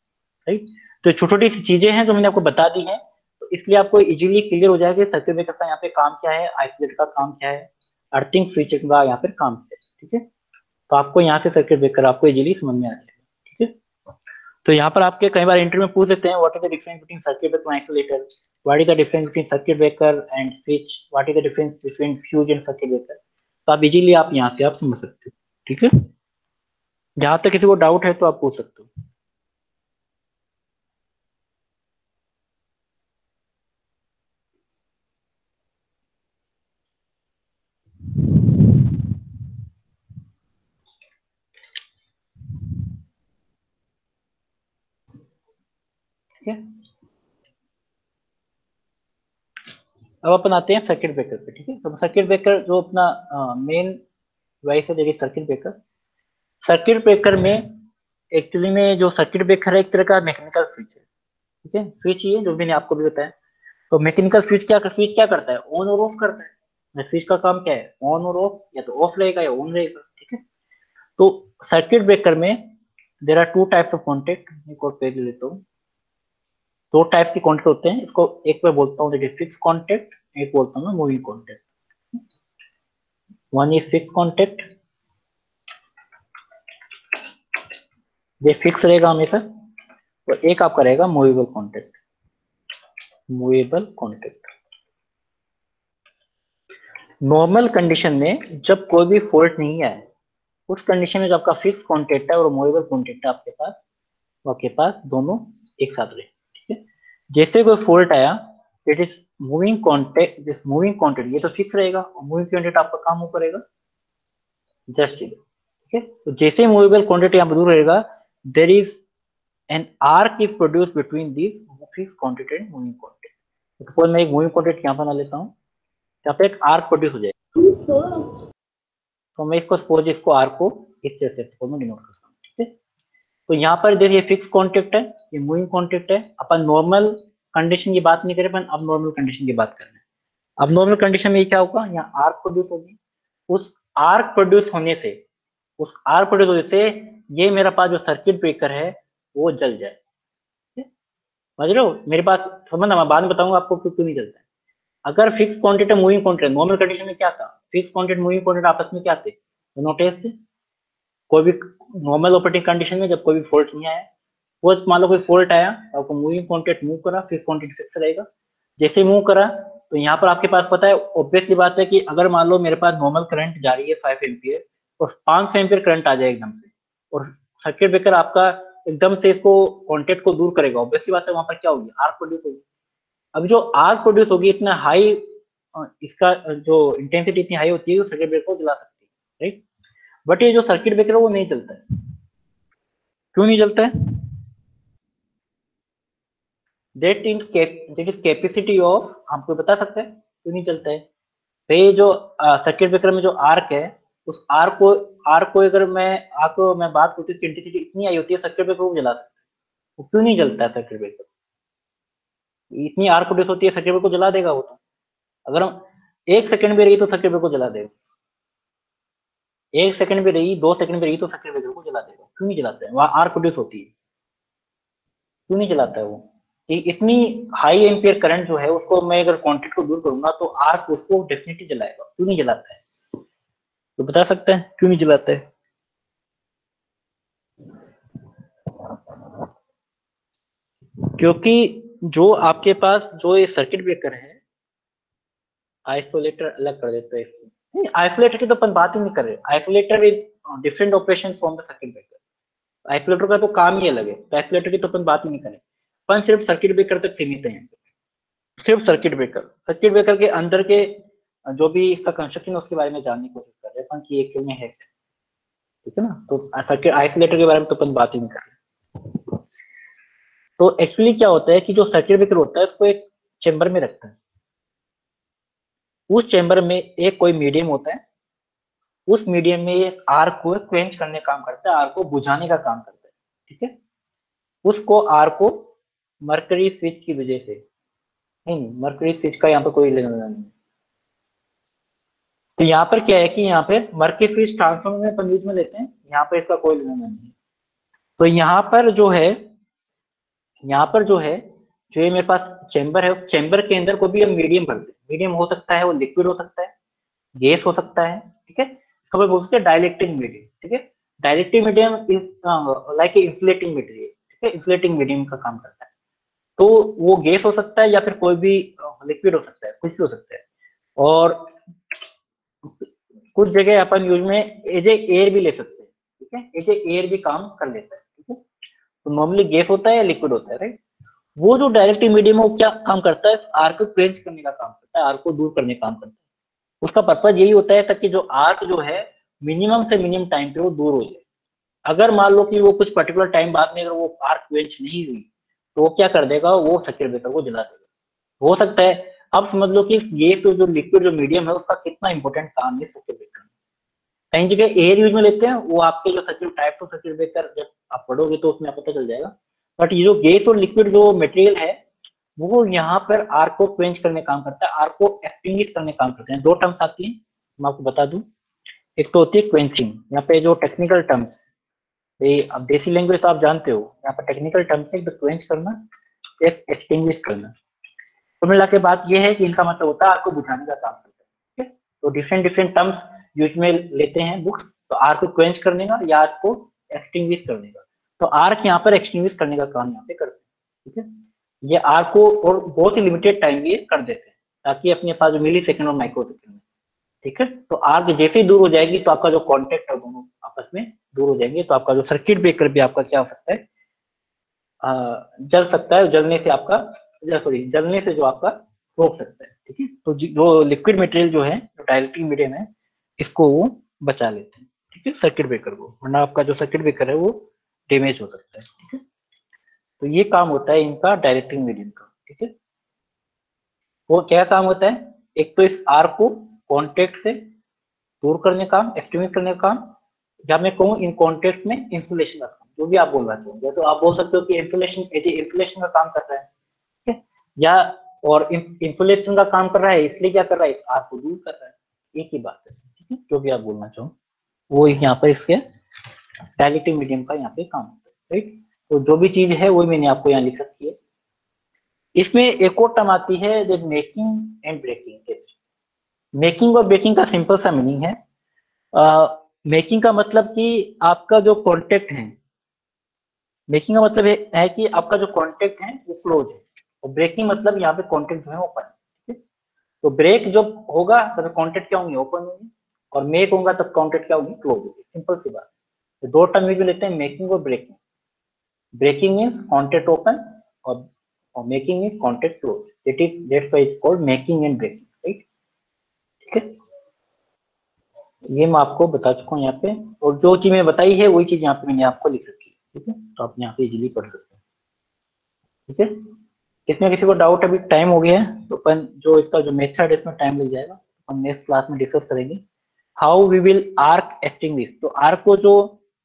राइट तो छोटी छोटी सी चीज़ें हैं जो मैंने आपको बता दी है। तो इसलिए आपको इजीली क्लियर हो जाएगा सर्किट ब्रेकर का यहाँ पे काम क्या है आइसोलेट का काम क्या है अर्थिंग स्विच का यहाँ पे काम क्या है, ठीक है? तो आपको यहाँ से सर्किट ब्रेकर आपको इजीली समझ में आ जाएगा, ठीक है? तो यहाँ पर आपके कई बार इंटरव्यू में पूछ सकते हैं what is the difference between circuit breaker and isolator what is the difference between circuit breaker and switch what is the difference between fuse and circuit breaker तो आप इजीली आप यहाँ से आप समझ सकते हो, ठीक है? जहाँ तक किसी को डाउट है तो आप पूछ सकते हो। ठीक है? अब अपन आते हैं सर्किट ब्रेकर पे, ठीक है? तो सर्किट ब्रेकर जो अपना मेन डिवाइस है देखिए सर्किट ब्रेकर सर्किट ब्रेकर में एक्चुअली में जो सर्किट ब्रेकर है, एक तरह का मैकेनिकल स्विच है, ठीक है? स्विच ये जो मैंने आपको भी बताया। तो मैकेनिकल स्विच क्या स्विच क्या करता है? ऑन और ऑफ़ करता है। स्विच का काम क्या है? ऑन और ऑफ़ या तो ऑफ़ रहेगा या ऑन रहेगा, ठीक है? तो सर्किट ब्रेकर में there are two types of contact एक और पेज लेता हूँ। दो टाइप के कॉन्टेक्ट होते हैं। इसको एक मैं बोलता हूँ, देखिए फिक्स कॉन्टेक्ट एक बोलता हूँ moving contact one is fix contact ये फिक्स रहेगा हमेशा, और एक आपका रहेगा movable contact movable contact normal condition में जब कोई भी फॉल्ट नहीं आए, उस कंडीशन में जो आपका फिक्स कॉन्टेक्ट है और मूवेबल कॉन्टेक्ट है आपके पास आपके पास दोनों एक साथ रहे। जैसे कोई फॉल्ट आया it is moving contact this moving contact ये तो फिक्स रहेगा और मूविंग कॉन्टेक्ट आपका काम वो करेगा जस्ट ठीक है? तो जैसे मूवेबल कॉन्टेक्ट यहाँ पर दूर रहेगा there is an arc is produce between this fix contact and moving contact suppose मैं एक मूविंग कॉन्टेक्ट यहाँ बना लेता हूँ, यहाँ पे एक आर्क प्रोड्यूस हो जाएगा। तो मैं इसको सपोज़ इसको आर्क को इस तरह से डिनोट करता हूँ। ठीक है? तो यहाँ पर देखिए फिक्स कॉन्टेक्ट है। ये मूविंग कॉन्टेक्ट है, अपन नॉर्मल कंडीशन की बात नहीं करें, अपन अब नॉर्मल कंडीशन की बात कर रहे हैं। अब नॉर्मल कंडीशन में क्या होगा यहाँ आर्क प्रोड्यूस होगी। उस आर्क प्रोड्यूस होने से, उस आर्क प्रोड्यूस होने से ये मेरा पास जो सर्किट ब्रेकर है, वो जल जाए। समझ रहे हो? मेरे पास, समझना, मैं बाद में बताऊँगा आपको क्यों नहीं जलता है। अगर fix quantity moving quantity normal condition में क्या था? फिक्स क्वांटिटी मूविंग क्वांटिटी आपस में क्या थे? दोनों टेस्ट थे। कोई भी नॉर्मल ऑपरेटिंग कंडीशन में जब कोई भी फॉल्ट नहीं आया वो मान लो कोई फॉल्ट आया तो आपको मूविंग कॉन्टेक्ट मूव करा, फिर क्वांटिटी फिक्स रहेगा। जैसे मूव करा तो यहाँ पर आपके पास पता है ऑब्वियसली बात है कि अगर मान लो मेरे पास नॉर्मल करंट जा रही है फाइव एम्पियर और पाँच सौ एम्पियर करंट आ जाए एकदम से, और सर्किट ब्रेकर आपका एकदम से इसको कॉन्टेक्ट को दूर करेगा। ऑब्वियसली बात है वहाँ पर क्या होगी? आर्क प्रोड्यूस होगी। अब जो आर्क प्रोड्यूस होगी, इतना हाई इसका जो इंटेंसिटी इतनी हाई होती है सर्किट ब्रेकर को जला सकती है राइट बट ये जो सर्किट ब्रेकर है, वो नहीं चलता है। क्यों नहीं चलता है? That in that is capacity of आपको बता सकते हैं? क्यों नहीं चलता है? भाई जो सर्किट ब्रेकर में जो आर्क है, उस आर्क को आर्क को अगर मैं, आपको, मैं बात करती हूँ इंटेंसिटी इतनी आई होती है सर्किट ब्रेकर को जला सकते वो क्यों नहीं जलता है सर्किट ब्रेकर इतनी आर्क प्रोड्यूस होती है सर्किट ब्रेकर को जला देगा वो तो। अगर हम एक सेकंड भी रही तो सर्किट ब्रेकर को जला देगा। एक सेकंड भी रही, दो सेकंड भी रही तो सर्किट ब्रेकर को जला देगा। क्यों नहीं जलाता है? वहाँ आर्क प्रोड्यूस होती है। क्यों नहीं जलाता है वो? कि इतनी हाई एम्पियर करंट जो है, उसको मैं अगर कॉन्टेक्ट को दूर करूँगा तो आर्क उसको डेफिनेटली जलाएगा। क्यों नहीं जलाता है? तो बता सकते हैं, क्यों नहीं जलाता है? क्योंकि जो आपके पास, जो ये सर्किट ब्रेकर है आइसोलेटर अलग कर देते हैं इसको। आइसोलेटर की तो अपन बात ही नहीं कर रहे। Isolator is different operation from the circuit breaker isolator का तो काम ही अलग है। आइसोलेटर की तो अपन बात ही नहीं करें अपन सिर्फ़ सर्किट ब्रेकर तक सीमित है। सिर्फ़ सर्किट ब्रेकर सर्किट ब्रेकर के अंदर के, जो भी इसका कंस्ट्रक्शन है, उसके बारे में जानने की कोशिश कर रहे हैं। की एक में है? ठीक है ना? तो सर्किट आइसोलेटर के बारे में तो अपन बात ही नहीं कर रहे। तो एक्चुअली क्या होता है कि जो सर्किट ब्रेकर होता है, उसको एक चेंबर में रखता है। उस चेंबर में एक कोई मीडियम होता है। उस मीडियम में एक आर को क्वेंच करने का काम करता है। आर को बुझाने का काम करता है। ठीक है? उसको आर को मर्करी स्विच की वजह से। नहीं, मर्करी स्विच का यहाँ पर कोई लेना नहीं। तो यहाँ पर क्या है कि यहाँ पे मर्करी स्विच ट्रांसफॉर्मर में अपन में लेते हैं, यहाँ पर इसका कोई लेना नहीं। तो यहाँ पर जो है, यहाँ पर जो है, जो ये मेरे पास चैम्बर है चेंबर के अंदर को भी हम मीडियम भरते हैं मीडियम हो सकता है, वो लिक्विड हो सकता है गैस हो सकता है, ठीक है? खबर बोल सकते हैं डायलेक्टिक मीडियम ठीक है? Dielectric medium like insulating material ठीक है? इंसुलेटिंग मीडियम का काम करता है। तो वो गैस हो सकता है या फिर कोई भी लिक्विड हो सकता है, कुछ भी हो सकता है। और कुछ जगह अपन यूज़ में एज ए एयर भी ले सकते हैं, ठीक है? एज ए एयर भी काम कर लेता है, ठीक है? तो नॉर्मली गैस होता है या लिक्विड होता है राइट वो जो डायरेक्ट मीडियम है, वो क्या काम करता है? आर्क को क्वेंच करने का काम करता है आर्क को दूर करने का काम करता है। उसका पर्पज यही होता है ताकि जो आर्क जो है मिनिमम से मिनिमम टाइम पे वो दूर हो जाए। अगर मान लो कि वो कुछ पर्टिकुलर टाइम बाद में अगर वो आर्क क्वेंच नहीं हुई तो वो क्या कर देगा? वो सर्किट ब्रेकर को जला देगा। हो सकता है, अब समझ लो कि ये तो जो लिक्विड जो मीडियम है, उसका कितना इंपॉर्टेंट काम है ब्रेकर में। कई जगह एयर यूज़ में लेते हैं, वो आपके जो circuit types of circuit breaker जब आप पढ़ोगे तो उसमें पता चल जाएगा। बट ये जो गैस और लिक्विड जो मटेरियल है, वो यहाँ पर आर को क्वेंच करने काम करता है आर को एक्टिंग करने काम करते हैं। दो टर्म्स आती हैं, मैं आपको बता दूँ। एक तो होती है क्वेंचिंग यहाँ पे जो टेक्निकल टर्म्स अब देसी लैंग्वेज तो आप जानते हो, यहाँ पर टेक्निकल टर्म्स है क्वेंच करना, एक एक्सटिंग करना। तो मिला के बात ये है कि इनका मतलब होता है आर को बुझाने का काम करता है ठीक है? तो डिफरेंट डिफरेंट टर्म्स यूज़ में लेते हैं बुक्स तो आर को क्वेंच करने का या आर को एक्सटिंग करने का। तो आर्क यहाँ पर एक्सटिंग्विश करने का काम यहाँ पे करते हैं, ठीक है? ये आर्क को और बहुत ही लिमिटेड टाइम ये कर देते हैं, ताकि अपने पास जो मिली सेकेंड और माइक्रो सेकेंड ठीक है? तो आर्क जैसे ही दूर हो जाएगी तो आपका जो कॉन्टेक्ट है दोनों आपस में दूर हो जाएँगे तो आपका जो सर्किट ब्रेकर भी आपका क्या हो सकता है? जल सकता है, जलने से आपका सॉरी जलने से जो आपका रोक सकता है, ठीक है? तो जो लिक्विड मटेरियल जो है, जो डायरेक्टिंग मीडियम है, इसको वो बचा लेते हैं, ठीक है? सर्किट ब्रेकर को, वरना आपका जो सर्किट ब्रेकर है, वो डैमेज हो सकता है, ठीक है? तो ये काम होता है इनका डायरेक्टिंग मीडियम का, ठीक है? वो क्या काम होता है? एक तो इस आर को कॉन्टेक्ट से दूर करने का एक्टिवेट करने का काम या मैं कहूँ इन कॉन्टेक्ट में इंसुलेशन का काम, जो भी आप बोलना चाहोगे तो आप बोल सकते हो कि इंसुलेशन इंसुलेशन का काम कर रहा है या, और इंसुलेशन का काम कर रहा है, इसलिए क्या कर रहा है? इस आर को दूर कर रहा है। एक ही बात है, ठीक है? जो भी आप बोलना चाहो। वो यहाँ पर इसके डायलिटिंग मीडियम का यहाँ पे काम होता है राइट तो जो भी चीज़ है वही मैंने आपको यहाँ लिख रखी है। इसमें एक और टर्म आती है जो मेकिंग एंड ब्रेकिंग मेकिंग और ब्रेकिंग का सिंपल सा मीनिंग है। मेकिंग का मतलब कि आपका जो कॉन्टेक्ट है ब्रेकिंग का मतलब है कि आपका जो कॉन्टेक्ट है वो क्लोज है। और ब्रेकिंग मतलब यहाँ पे कॉन्टेक्ट जो है ओपन है तो ब्रेक जब होगा तब कॉन्टेक्ट क्या होंगे? ओपन होंगे। और मेक होगा तब कॉन्टेक्ट क्या होगी? क्लोज होगी। सिंपल सी बात। तो दो टर्म यूज़ लेते हैं मेकिंग और breaking breaking means contact open और, और making means contact close it is that's why it's called making and breaking right ठीक है? ये मैं आपको बता चुका हूँ यहाँ पे। और जो चीज़ मैं बताई है, वही चीज़ यहाँ पे मैंने आपको लिख रखी है, ठीक है? तो आप यहाँ पे इजीली पढ़ सकते हैं, ठीक है? इसमें किसी को डाउट अभी टाइम हो गया है तो अपन जो इसका जो मेथड इसमें टाइम लग जाएगा अपन नेक्स्ट क्लास में डिस्कस करेंगे। How we will arc extinguish तो आर्क को जो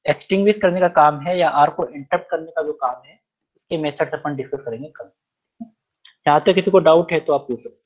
एक्सटिंग्विश करने का काम है, या आर्क को इंटरप्ट करने का जो काम है, इसके मेथड अपन डिस्कस करेंगे कल यहाँ तक किसी को डाउट है तो आप पूछ सकते